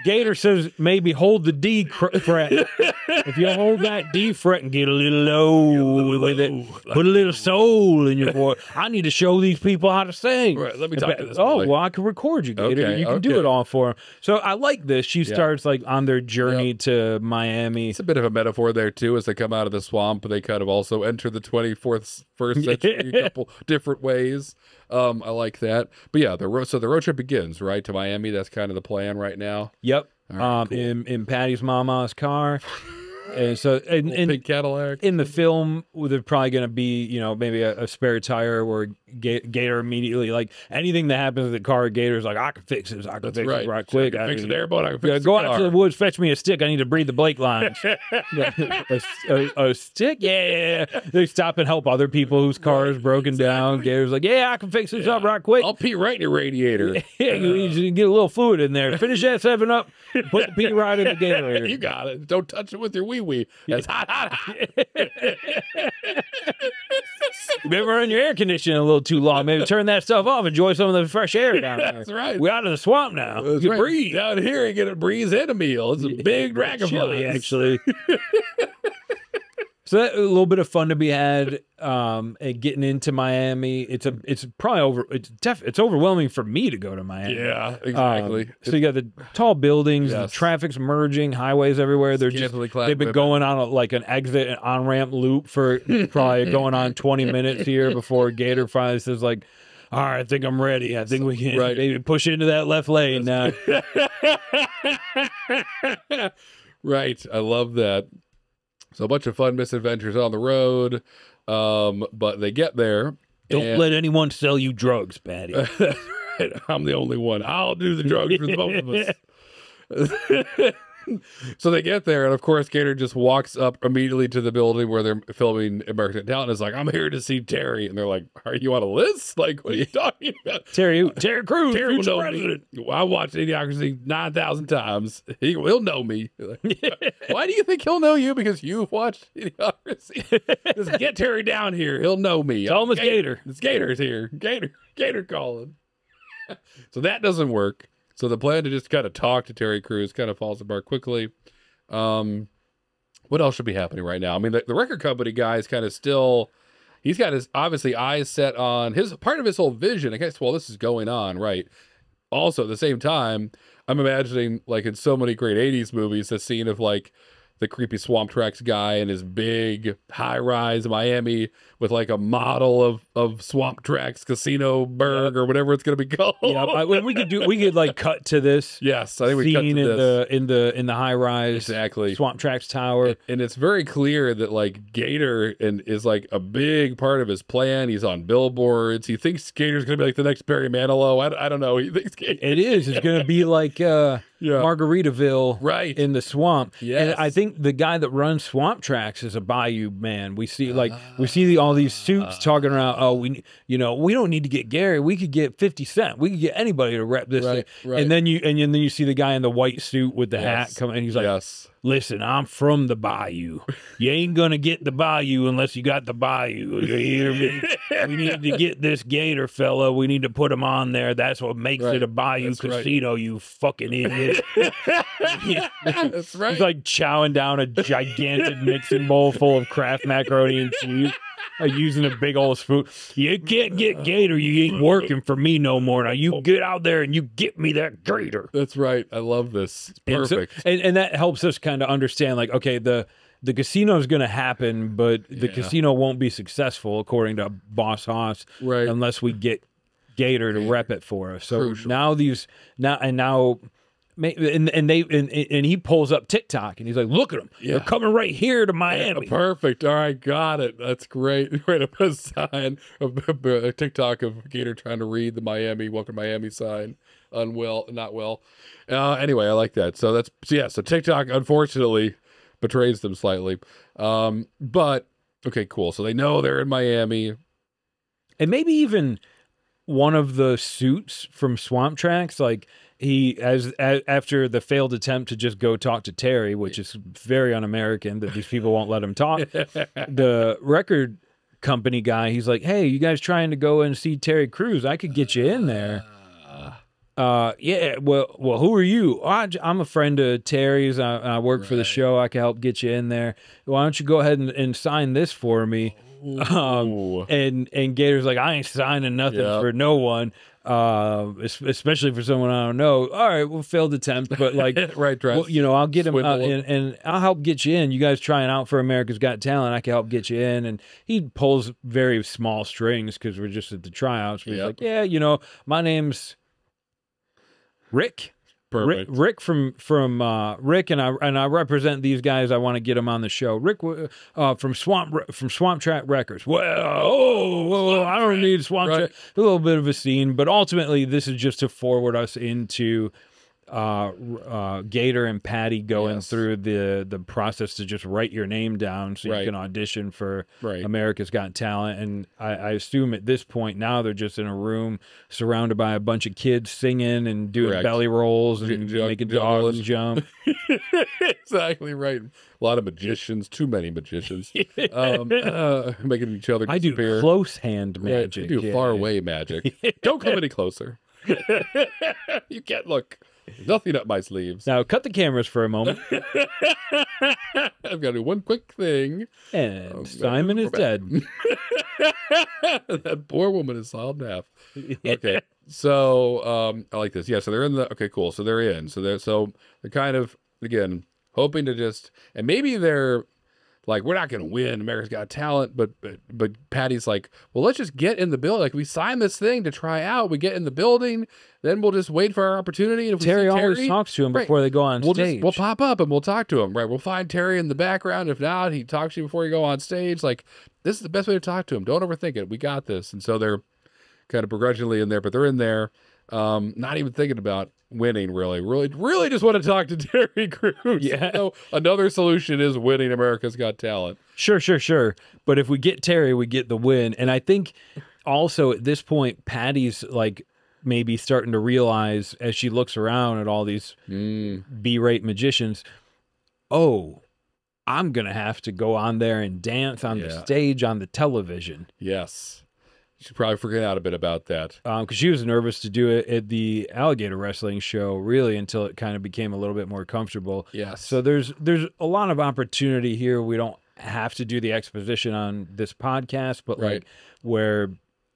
Gator says maybe hold the D fret. if you hold that D fret and get a little low with it, put a little soul in your voice. I need to show these people how to sing. Right, let me talk to this Oh boy. well, I can record you, Gator. Okay, you can do it all for him. So I like this. She starts like on their journey to Miami. It's a bit of a metaphor there too. As they come out of the swamp, they kind of also enter the twenty fourth first century a couple different ways. Um, I like that. But yeah, the road. So the road trip begins right to Miami. That's kind of the plan right now. Yep. right, um, cool. in in Patty's mama's car, and so and, and Big Cadillac. in the film, they're probably going to be, you know, maybe a, a spare tire where Ga- Gator immediately, like anything that happens to the car, Gator's like, I can fix this. I can That's fix right. it right quick. I can I fix it there, but I can fix Yeah, go out car. to the woods, fetch me a stick. I need to breathe the Blake lines. A, a- a stick? Yeah. They stop and help other people whose car is broken down. Gator's like, yeah, I can fix this up right quick. I'll pee right in your radiator. Yeah, you to get a little fluid in there. Finish that seven up. Put the pee right in the Gator. you got it. Don't touch it with your wee wee. It's hot, hot, hot. You've been running your air conditioning a little too long. Maybe turn that stuff off. Enjoy some of the fresh air down there. That's right. We're out of the swamp now. That's you right. breathe. Down here, you get a breeze and a meal. It's a big dragonfly. Chilly, actually. so that, a little bit of fun to be had. Um, and getting into Miami, it's a, it's probably over. It's def, it's overwhelming for me to go to Miami. Yeah, Um, exactly. so you got the tall buildings, Yes. the traffic's merging, highways everywhere. They're just they've been going on a, like an exit and on ramp loop for probably going on twenty minutes here before Gator finally says like, "All right, I think I'm ready. I think we can Right. maybe push into that left lane now." right. I love that. So a bunch of fun misadventures on the road. Um, but they get there. Don't and- let anyone sell you drugs, Patty. I'm the only one. I'll do the drugs for the both of us. so they get there, and of course, Gator just walks up immediately to the building where they're filming American Talent. And is like, "I'm here to see Terry," and they're like, "Are you on a list? Like, what are you talking about?" Terry Terry Crews, Terry will know president. me. I watched Idiocracy nine thousand times. He, will know me. Why do you think he'll know you? Because you've watched Idiocracy. Just get Terry down here. He'll know me. Tell him it's Gator. It's Gator's here. Gator. Gator calling. so that doesn't work. So the plan to just kind of talk to Terry Crews kind of falls apart quickly. Um, what else should be happening right now? I mean, the, the record company guy is kind of still. He's got his obviously eyes set on his part of his whole vision. I guess while this is going on, right? Also, at the same time, I'm imagining like in so many great '80s movies, the scene of like the creepy swamp tracks guy in his big high rise Miami with like a model of of swamp tracks casino berg or whatever it's gonna be called. Yeah, I, we could do, we could like cut to this yes, I think we cut to scene in this. the in the in the high rise exactly. Swamp Tracks Tower. and it's very clear that like Gator and is like a big part of his plan. He's on billboards. He thinks Gator's gonna be like the next Barry Manilow. I, I don't know. He thinks Gator. It is. It's gonna be like uh Yeah. Margaritaville Right. in the swamp. Yes. And I think the guy that runs Swamp Tracks is a Bayou man. We see like we ah. see the, all these suits talking around. Oh, we you know we don't need to get Gary. We could get Fifty Cent. We could get anybody to rep this Right, thing. right. And then you and then you see the guy in the white suit with the hat coming. And he's like, yes. "Listen, I'm from the Bayou. You ain't gonna get the Bayou unless you got the Bayou. You hear me? we need to get this Gator fella. We need to put him on there. That's what makes Right. it a Bayou That's right. casino. You fucking idiot." That's right. He's like chowing down a gigantic mixing bowl full of Kraft macaroni and cheese, Uh, using a big old spoon. You can't get Gator. You ain't working for me no more. Now you get out there and you get me that Gator. That's right. I love this. It's And so- perfect. And, and that helps us kind of understand, like, okay, the the casino is going to happen, but the Yeah. casino won't be successful, according to Boss Haas, Right. unless we get Gator to rep it for us. So Crucial. now these now and now. And, and they and, and he pulls up TikTok and he's like, "Look at them! They're coming right here to Miami." Perfect. All right, got it. That's great. Right up a sign of a TikTok of Gator trying to read the Miami welcome to Miami sign. Unwell, not well. Uh, anyway, I like that. So that's so yeah. So TikTok unfortunately betrays them slightly. Um, but okay, cool. So they know they're in Miami. and maybe even one of the suits from Swamp Tracks, like he as a, after the failed attempt to just go talk to Terry, which is very un-American that these people won't let him talk. the record company guy, he's like, "Hey, you guys trying to go and see Terry Crews? I could get you in there." Uh, yeah. Well, well, who are you? Oh, I, am a friend of Terry's. I, I work for the show. I can help get you in there. Why don't you go ahead and, and sign this for me? Um, and and Gator's like, I ain't signing nothing Yeah. for no one, uh, especially for someone I don't know. All right, well, failed attempt, but like, right, right. well, you know, I'll get him uh, and, and I'll help get you in. You guys trying out for America's Got Talent, I can help get you in. And he pulls very small strings because we're just at the tryouts. But he's like, yeah, you know, my name's Rick. Rick, Perfect. Rick from from uh, Rick and I and I represent these guys. I want to get them on the show. Rick uh, from Swamp from Swamp Track Records. Well, oh, well, I don't need Swamp Right. Track. A little bit of a scene, but ultimately this is just to forward us into uh, uh, Gator and Patty going Yes. through the the process to just write your name down so Right. you can audition for Right. America's Got Talent. And I, I assume at this point now they're just in a room surrounded by a bunch of kids singing and doing Correct. belly rolls and J- making dogs jump. exactly right. A lot of magicians, too many magicians, um, uh, making each other I do disappear. close hand Right, magic. I do yeah. far away magic. Don't come any closer. you can't look. Nothing up my sleeves. Now cut the cameras for a moment. I've got to do one quick thing. And Oh, Simon is dead. that poor woman is in half. Okay. So um I like this. Yeah, so they're in the okay, cool. So they're in. So they're so they're kind of again hoping to just and maybe they're like we're not going to win america's got talent but, but but patty's like well let's just get in the building. Like we sign this thing to try out. We get in the building then we'll just wait for our opportunity and if we Terry always Terry, talks to him Right. before they go on we'll stage. just we'll pop up and we'll talk to him right? We'll find terry in the background. If not he talks to you before you go on stage. Like this is the best way to talk to him. Don't overthink it. We got this. And so they're kind of begrudgingly in there but they're in there um not even thinking about winning really really really just want to talk to terry crews Yeah. so another solution is winning america's got talent Sure, sure, sure. But if we get Terry, we get the win. And I think also at this point, Patty's like maybe starting to realize as she looks around at all these mm, B-rate magicians, oh, I'm gonna have to go on there and dance on the stage on the television. yes should probably forget out a bit about that Um, because she was nervous to do it at the alligator wrestling show, really, until it kind of became a little bit more comfortable. yes So there's there's a lot of opportunity here. We don't have to do the exposition on this podcast, but Right. like where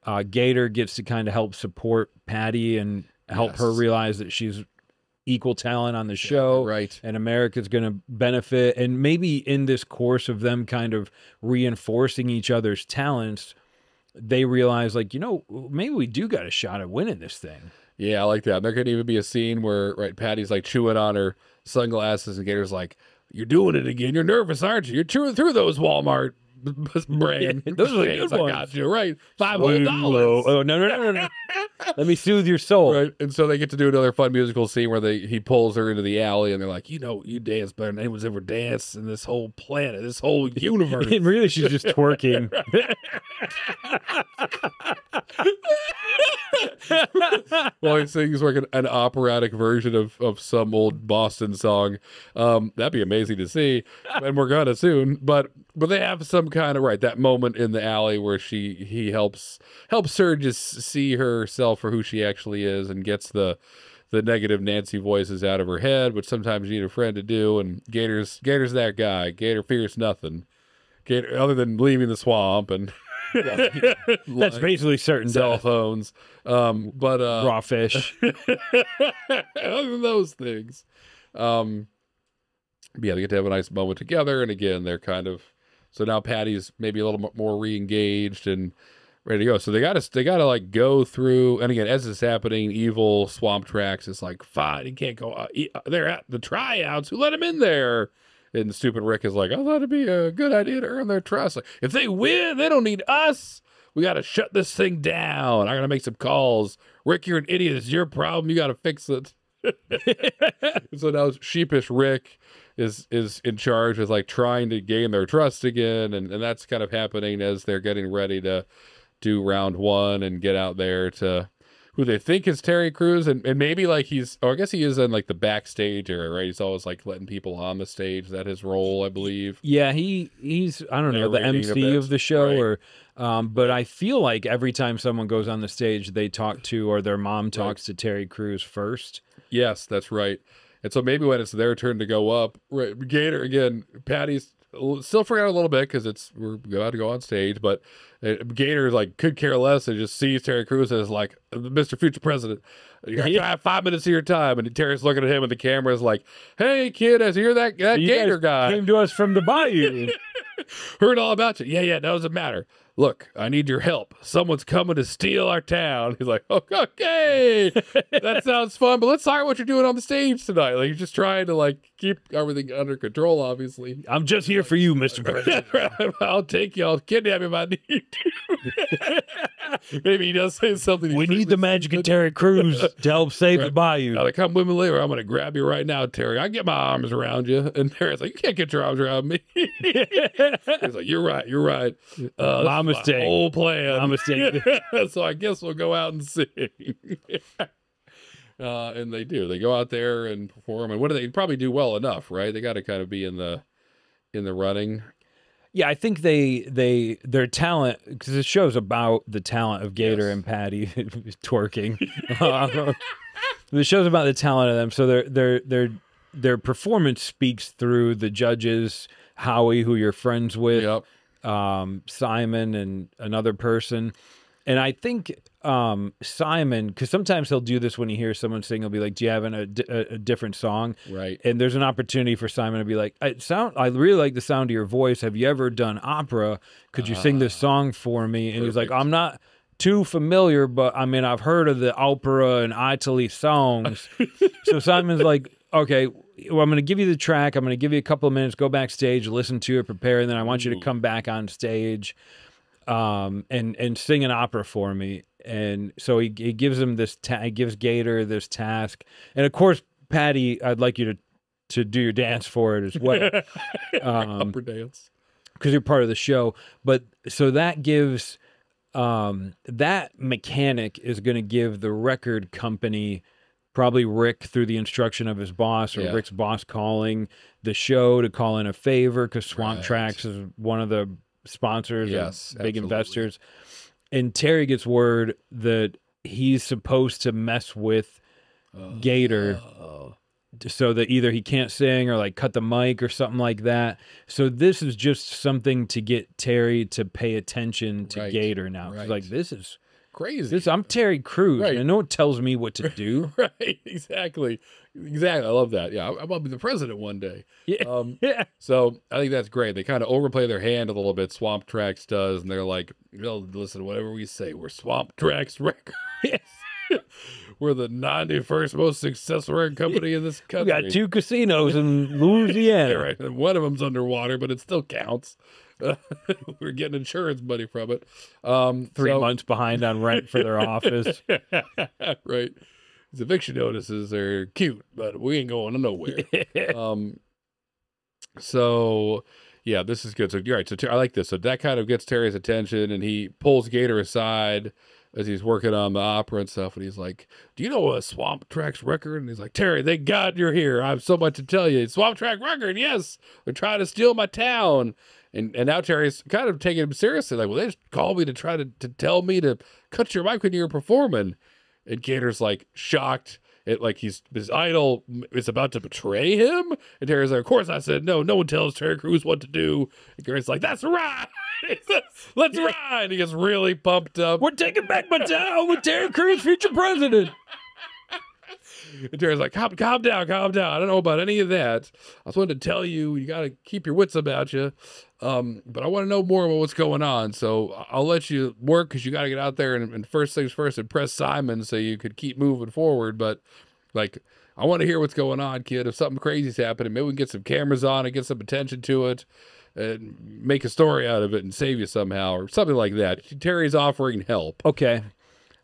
uh, Gator gets to kind of help support Patty and help her realize that she's equal talent on the show. right And America's going to benefit. And maybe in this course of them kind of reinforcing each other's talents, they realize, like, you know, maybe we do got a shot at winning this thing. Yeah, I like that. And there could even be a scene where right Patty's like chewing on her sunglasses, and Gator's like, "You're doing it again. You're nervous, aren't you? You're chewing through those Walmart brand. Those are the good I got you right. Five hundred dollars. Oh no no no no no! Let me soothe your soul. Right, and so they get to do another fun musical scene where they he pulls her into the alley, and they're like, "You know, you dance better than anyone's ever danced in this whole planet, this whole universe." And really, she's just twerking. Well, he sings like an, an operatic version of, of some old Boston song. Um, that'd be amazing to see, and we're gonna soon. But but they have some kind of right that moment in the alley where she he helps helps her just see herself for who she actually is and gets the the negative Nancy voices out of her head, which sometimes you need a friend to do. And Gator's Gator's that guy. Gator fears nothing. Gator other than leaving the swamp and That's basically certain cell phones. Um, but uh, Raw fish. other than those things, um, yeah, they get to have a nice moment together, and again, they're kind of so now Patty's maybe a little mo- more re-engaged and ready to go. So they got to they got to like go through, and again, as it's happening, evil Swamp Tracks is like, fine, he can't go. Uh, uh, they're at the tryouts. Who let him in there? And stupid Rick is like, I thought it'd be a good idea to earn their trust. Like, if they win, they don't need us. We got to shut this thing down. I got to make some calls. Rick, you're an idiot. It's your problem. You got to fix it. so now sheepish Rick is is in charge of like trying to gain their trust again, and, and that's kind of happening as they're getting ready to do round one and get out there to who they think is Terry Crews, and, and maybe like he's, or I guess he is in like the backstage area, right? He's always like letting people on the stage. Is that his role, I believe? Yeah, he he's I don't know the MC of the show right. or um but I feel like every time someone goes on the stage they talk to or their mom talks to Terry Crews first. Yes, that's right. And so maybe when it's their turn to go up, right, Gator again, Patty's still forgot a little bit because it's we're about to go on stage, but uh, Gator like could care less and just sees Terry Crews as like Mr. Future President. You have five minutes of your time, and Terry's looking at him, and the camera is like, "Hey, kid, I hear that that You Gator guy came to us from the bayou. heard all about you. Yeah, yeah, doesn't matter. Look, I need your help. Someone's coming to steal our town. He's like, oh, okay, that sounds fun, but let's talk about what you're doing on the stage tonight. Like, you're just trying to like keep everything under control, obviously. I'm just here for you, Mr. President. I'll take you. I'll kidnap you if I need to. Maybe he does say something. We need the magic of Terry Crews to help save the Now, bayou. like, come with me later. I'm going to grab you right now, Terry. I get my arms around you. And Terry's like, you can't get your arms around me. He's like, you're right. You're right. Uh, this My mistake. whole plan. My mistake. so I guess we'll go out and sing. uh, and they do. They go out there and perform. And what do they probably do well enough, right? They got to kind of be in the in the running. Yeah, I think they they their talent because the show's about the talent of Gator Yes. and Patty twerking. Uh, the show's about the talent of them, so their their their their performance speaks through the judges, Howie, who you're friends with, Yep. Um, Simon, and another person. And I think um, Simon, because sometimes he'll do this when he hears someone sing, he'll be like, "Do you have an, a, a, different song?" Right. and there's an opportunity for Simon to be like, I sound, I really like the sound of your voice. Have you ever done opera? Could you sing this song for me? And he's like, Ah. I'm not too familiar, but I mean, I've heard of the opera and Italy songs. so Simon's like, okay, well, I'm going to give you the track. I'm going to give you a couple of minutes. Go backstage, listen to it, prepare, and then I want you to come back on stage, um, and and sing an opera for me. And so he he gives him this. Ta- he gives Gator this task, and of course, Patty, I'd like you to to do your dance for it as well um, Upper dance. because you're part of the show. But so that gives um, that mechanic is going to give the record company probably Rick through the instruction of his boss or Yeah. Rick's boss calling the show to call in a favor because Swamp Right. Tracks is one of the sponsors or Yes, big absolutely. investors. And Terry gets word that he's supposed to mess with Gator Oh. so that either he can't sing or like cut the mic or something like that. So this is just something to get Terry to pay attention to Right, Gator now. right. Like this is Crazy. this I'm Terry Crews Right. and no one tells me what to do. right. Exactly. Exactly. I love that. Yeah. I, I want to be the president one day. yeah. Um, Yeah. So I think that's great. They kind of overplay their hand a little bit. Swamp Tracks does, and they're like, "Well, listen, whatever we say, we're Swamp Tracks Records. we're the ninety-first most successful record company in this country. We got two casinos in Louisiana. right. And one of them's underwater, but it still counts. we're getting insurance money from it. Um, Three so- months behind on rent for their office. right. These eviction notices are cute, but we ain't going nowhere. um, so yeah, this is good. So you're right. So I like this. So that kind of gets Terry's attention, and he pulls Gator aside as he's working on the opera and stuff. And he's like, "Do you know a Swamp Tracks record?" And he's like, "Terry, thank God you're here. I have so much to tell you. Swamp Track record, yes. They're trying to steal my town." And and now Terry's kind of taking him seriously. Like, well, they just called me to try to to tell me to cut your mic when you were performing. And Gator's like shocked. It like he's his idol is about to betray him. And Terry's like, Of course I said no, no one tells Terry Crews what to do. And Gator's like, That's right. Let's ride. He gets really pumped up. We're taking back my town with Terry Crews, future president. And Terry's like, calm, calm down, calm down. I don't know about any of that. I just wanted to tell you, you got to keep your wits about you. Um, but I want to know more about what's going on. So I'll let you work because you got to get out there and, and first things first, impress Simon so you could keep moving forward. But like, I want to hear what's going on, kid. If something crazy's happening, maybe we can get some cameras on and get some attention to it and make a story out of it and save you somehow or something like that. Terry's offering help. Okay.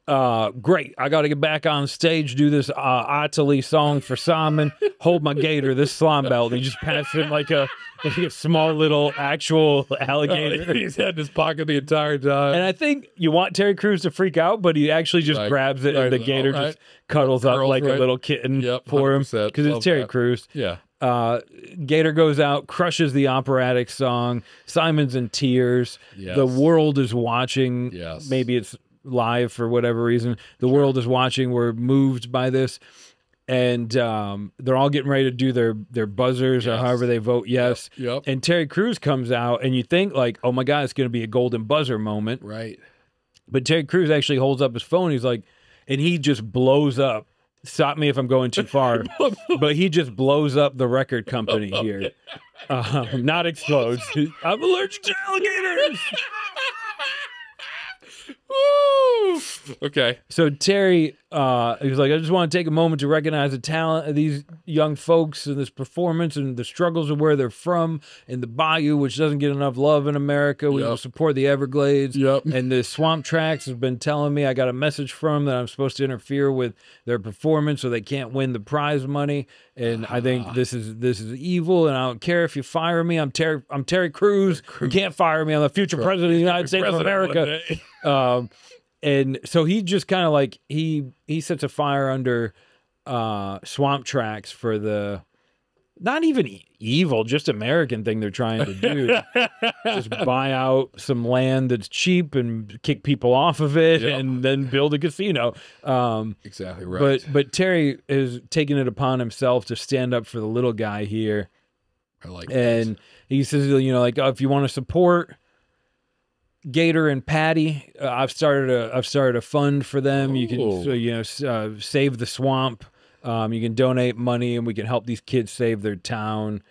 Uh, great. I got to get back on stage, do this uh, Italy song for Simon. Hold my gator, this slime belt. And he just passed him like a, like a small little actual alligator. He's had in his pocket the entire time. And I think you want Terry Crews to freak out, but he actually just Right. grabs it, Right. and the gator right. just cuddles up like right. a little kitten Yep, for him because it's Terry that. Crews. yeah. Uh, Gator goes out, crushes the operatic song. Simon's in tears. Yes. The world is watching. Yes. Maybe it's live for whatever reason. The world is watching. We're moved by this. And um, they're all getting ready to do their their buzzers or however they vote yes. Yep. And Terry Crews comes out, and you think like, oh my god, it's going to be a golden buzzer moment. Right. But Terry Crews actually holds up his phone. He's like, and he just blows up. Stop me if I'm going too far. but he just blows up the record company here. Um, not explodes. I'm allergic to alligators. Okay. So Terry, uh, he was like, I just want to take a moment to recognize the talent of these young folks and this performance and the struggles of where they're from in the Bayou, which doesn't get enough love in America. We Yep. will support the Everglades. Yep. And the Swamp Tracks has been telling me I got a message from them that I'm supposed to interfere with their performance so they can't win the prize money. And I Ah. think this is this is evil. And I don't care if you fire me. I'm Terry. I'm Terry Crews. You can't fire me. I'm the future president of the United States of America um and so he just kind of like he he sets a fire under uh swamp tracks for the not even evil just american thing they're trying to do just buy out some land that's cheap and kick people off of it Yep. and then build a casino um Exactly right. but but terry is taking it upon himself to stand up for the little guy here I like and he says, you know, like oh, if you want to support Gator and Patty, uh, I've started a I've started a fund for them. You can so you know uh, save the swamp. Um, you can donate money, and we can help these kids save their town.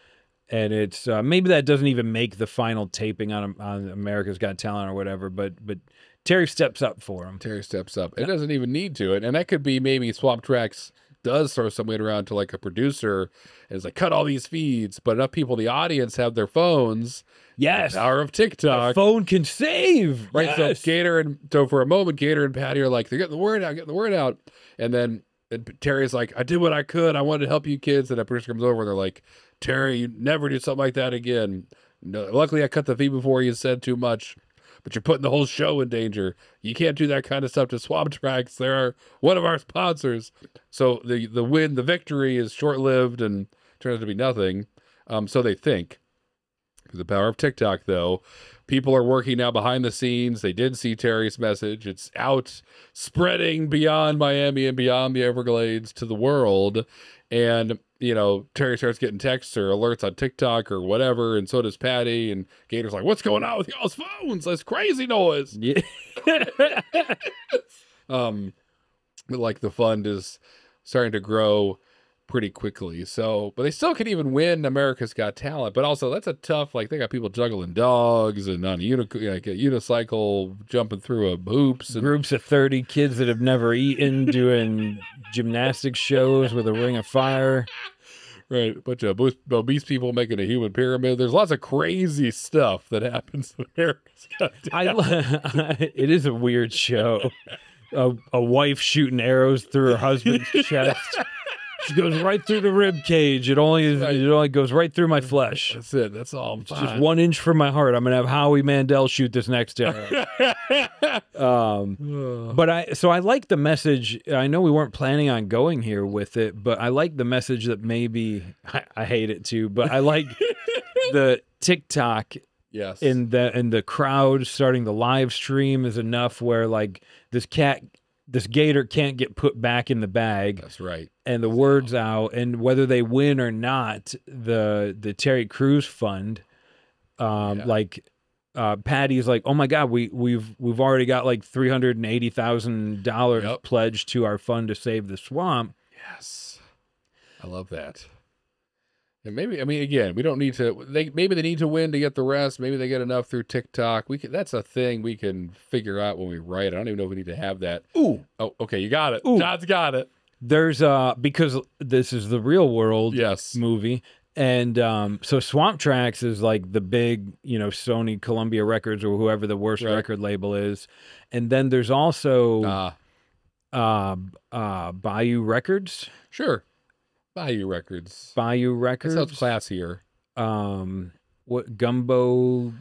And it's uh, maybe that doesn't even make the final taping on on America's Got Talent or whatever. But but Terry steps up for him. Terry steps up. It doesn't even need to. And, and that could be maybe Swamp Tracks does throw something around to like a producer and is like, cut all these feeds. But enough people in the audience have their phones. Yes, Power of a TikTok. phone can save. Right. Yes. So Gator and so for a moment, Gator and Patty are like, they're getting the word out, getting the word out. And then and Terry's like, I did what I could. I wanted to help you kids. And that producer comes over and they're like, Terry, you never do something like that again. No, luckily, I cut the feed before you said too much, but you're putting the whole show in danger. You can't do that kind of stuff to Swamp Tracks. They're one of our sponsors. So the the win, the victory is short lived and turns out to be nothing. Um, so they think. The power of TikTok, though, people are working now behind the scenes. They did see Terry's message. It's out, spreading beyond Miami and beyond the Everglades to the world. And, you know, Terry starts getting texts or alerts on TikTok or whatever. And so does Patty. And Gator's like, what's going on with y'all's phones? That's crazy noise. Yeah. Um, like the fund is starting to grow pretty quickly. So, but they still can even win America's Got Talent. But also, that's a tough. Like they got people juggling dogs and on a uni- like a unicycle, jumping through a hoops. And groups of 30 kids that have never eaten doing gymnastics shows with a ring of fire right. A bunch of obese- people making a human pyramid. There's lots of crazy stuff that happens in America's Got I it is a weird show. A, a wife shooting arrows through her husband's chest. She goes right through the rib cage. It only right. it only goes right through my flesh. That's it. That's all. Just one inch from my heart. I'm gonna have Howie Mandel shoot this next arrow. um, but I so I like the message. I know we weren't planning on going here with it, but I like the message that maybe I, I hate it too, but I like the TikTok yes. in the in the crowd starting the live stream is enough where like this cat this gator can't get put back in the bag That's right. and the word's out and whether they win or not the the terry Crews fund um Yeah. like uh patty's like oh my god we we've we've already got like three hundred and eighty thousand dollars pledged to our fund to save the swamp Yes. I love that. And maybe I mean again, we don't need to they maybe they need to win to get the rest. Maybe they get enough through TikTok. We can that's a thing we can figure out when we write. I don't even know if we need to have that. ooh Oh, okay, you got it. Ooh. John's got it. there's uh because this is the real world Yes. movie. And um, so Swamp Tracks is like the big, you know, Sony, Columbia Records, or whoever the worst Right. record label is. And then there's also Ah, uh, uh, Bayou Records, sure. Bayou Records. Bayou That Records. sounds classier. Um, what Gumbo,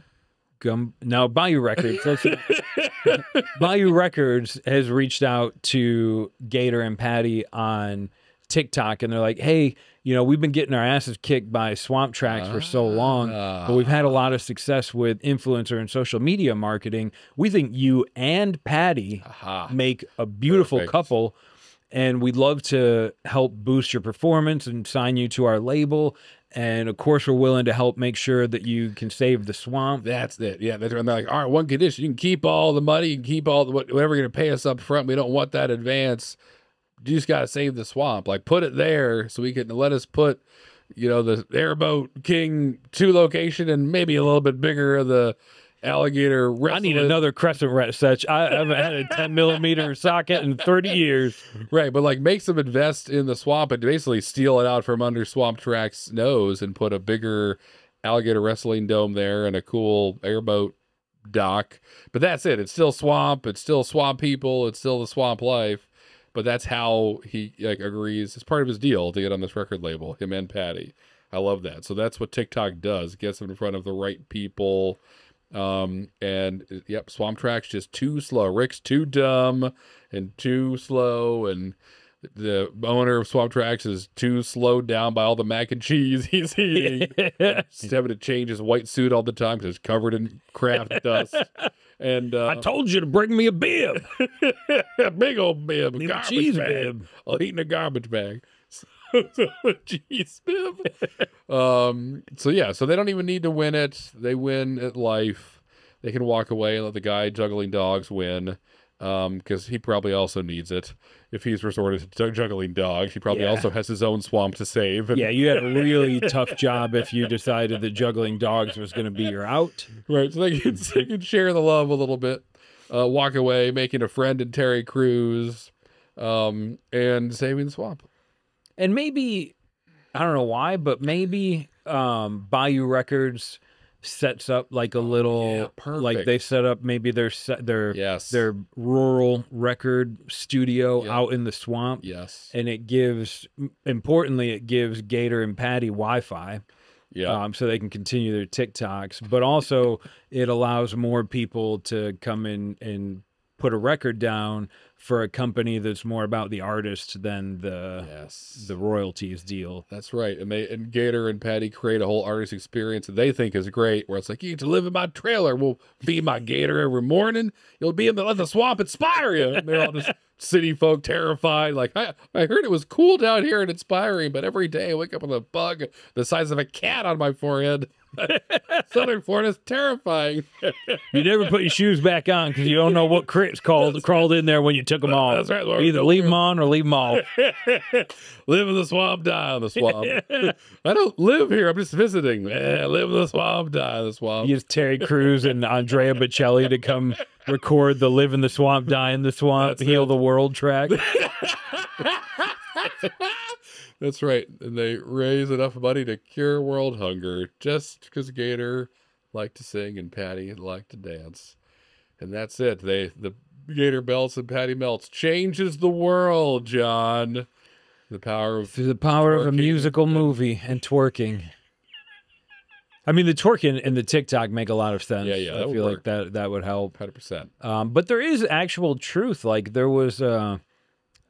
Gum? No, Bayou Records. Bayou Records has reached out to Gator and Patty on TikTok, and they're like, "Hey, you know, we've been getting our asses kicked by Swamp Tracks for so long, but we've had a lot of success with influencer and social media marketing. We think you and Patty Aha. make a beautiful Perfect. couple." And we'd love to help boost your performance and sign you to our label. And of course, we're willing to help make sure that you can save the swamp. That's it. Yeah, that's, and they're like, all right, one condition: you can keep all the money, you can keep all the whatever you're gonna pay us up front. We don't want that advance. You just gotta save the swamp. Like, put it there so we can let us put, you know, the airboat king two location and maybe a little bit bigger of the alligator. I need another crescent wrench. such. I haven't had a 10 millimeter socket in 30 years. right, but like makes them invest in the swamp and basically steal it out from under Swamp Track's nose and put a bigger alligator wrestling dome there and a cool airboat dock. But that's it. It's still swamp. It's still swamp people. It's still the swamp life. But that's how he like agrees. It's part of his deal to get on this record label. Him and Patty. I love that. So that's what TikTok does. Gets him in front of the right people. Um and yep, Swamp Track's just too slow. Rick's too dumb and too slow and the owner of Swamp Tracks is too slowed down by all the mac and cheese he's eating. He's having to change his white suit all the time because it's covered in Kraft dust. And uh, I told you to bring me a bib. A big old bib, a garbage cheese bag. bib. I'll eat in a garbage bag. Cheese bib. um. So yeah. So they don't even need to win it. They win at life. They can walk away and let the guy juggling dogs win. Um, because he probably also needs it. If he's resorted to juggling dogs, he probably Yeah. also has his own swamp to save. And- Yeah, you had a really tough job if you decided that juggling dogs was going to be your out. Right. So they can, they can share the love a little bit, uh, walk away, making a friend in Terry Crews, um, and saving the swamp. And maybe, I don't know why, but maybe um, Bayou Records sets up like a little, yeah, like they set up maybe their their Yes. their rural record studio Yep. out in the swamp. Yes. and it gives importantly it gives gator and patty wi-fi Yeah. um, so they can continue their tiktoks but also it allows more people to come in and put a record down for a company that's more about the artist than the yes. the royalties deal That's right. And they and Gator and Patty create a whole artist experience that they think is great, where it's like, you get to live in my trailer. We'll feed my gator every morning. You'll be in the let the swamp inspire you. And they're all just city folk terrified. Like, I, I heard it was cool down here and inspiring, but every day I wake up with a bug the size of a cat on my forehead. Southern Florida's terrifying. you never put your shoes back on because you don't know what crits called crawled in there when you took them off That's right, Lord. either leave them on or leave them off live in the swamp, die in the swamp. I don't live here. I'm just visiting. Eh, live in the swamp, die in the swamp. You use Terry Crews and Andrea Bocelli to come record the "Live in the Swamp, Die in the Swamp, That's Heal the World" track. That's right. And they raise enough money to cure world hunger just because Gator liked to sing and Patty liked to dance. And that's it. They the Gator belts and Patty melts changes the world, John. The power of Through the power of a musical movie and twerking. I mean, the twerking and the TikTok make a lot of sense. Yeah, yeah, I feel like that that would help. 100%. Um, but there is actual truth. Like there was, uh,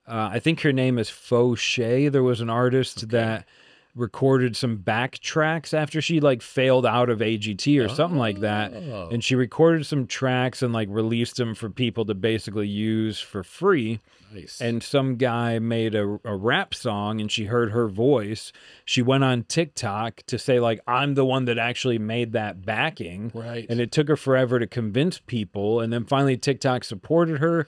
uh, I think her name is Fousheé. There was an artist that recorded some backtracks after she like failed out of AGT or something like that. Oh. And she recorded some tracks and like released them for people to basically use for free. Nice. And some guy made a, a rap song and she heard her voice. She went on TikTok to say, like, I'm the one that actually made that backing. right. And it took her forever to convince people. And then finally, TikTok supported her.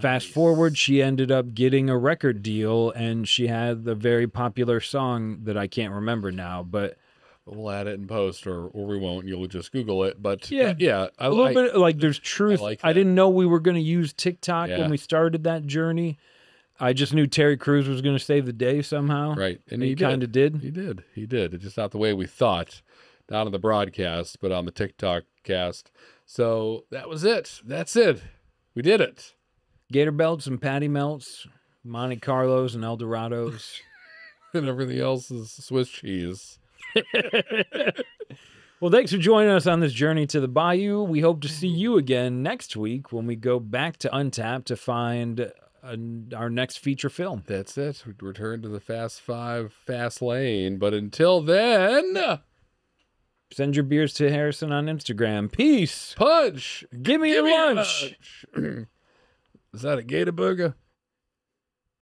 Fast forward, she ended up getting a record deal and she had the very popular song that I can't remember now. But we'll add it in post or, or we won't. You'll just Google it. But Yeah. yeah. I, a little I- bit like there's truth. I, like that. didn't know we were going to use TikTok Yeah. when we started that journey. I just knew Terry Crews was going to save the day somehow. Right. And And he he kind of did. He did. He did. It's just not the way we thought. Not on the broadcast, but on the TikTok cast. So that was it. That's it. We did it. Gator belts and patty melts, Monte Carlos and Eldorados. And everything else is Swiss cheese. well, thanks for joining us on this journey to the bayou. We hope to see you again next week when we go back to Untappd to find uh, our next feature film. That's it. We return to the Fast Five Fast Lane. But until then, Send your beers to Harrison on Instagram. Peace. punch. Give me Give your me lunch. lunch. is that a gator burger?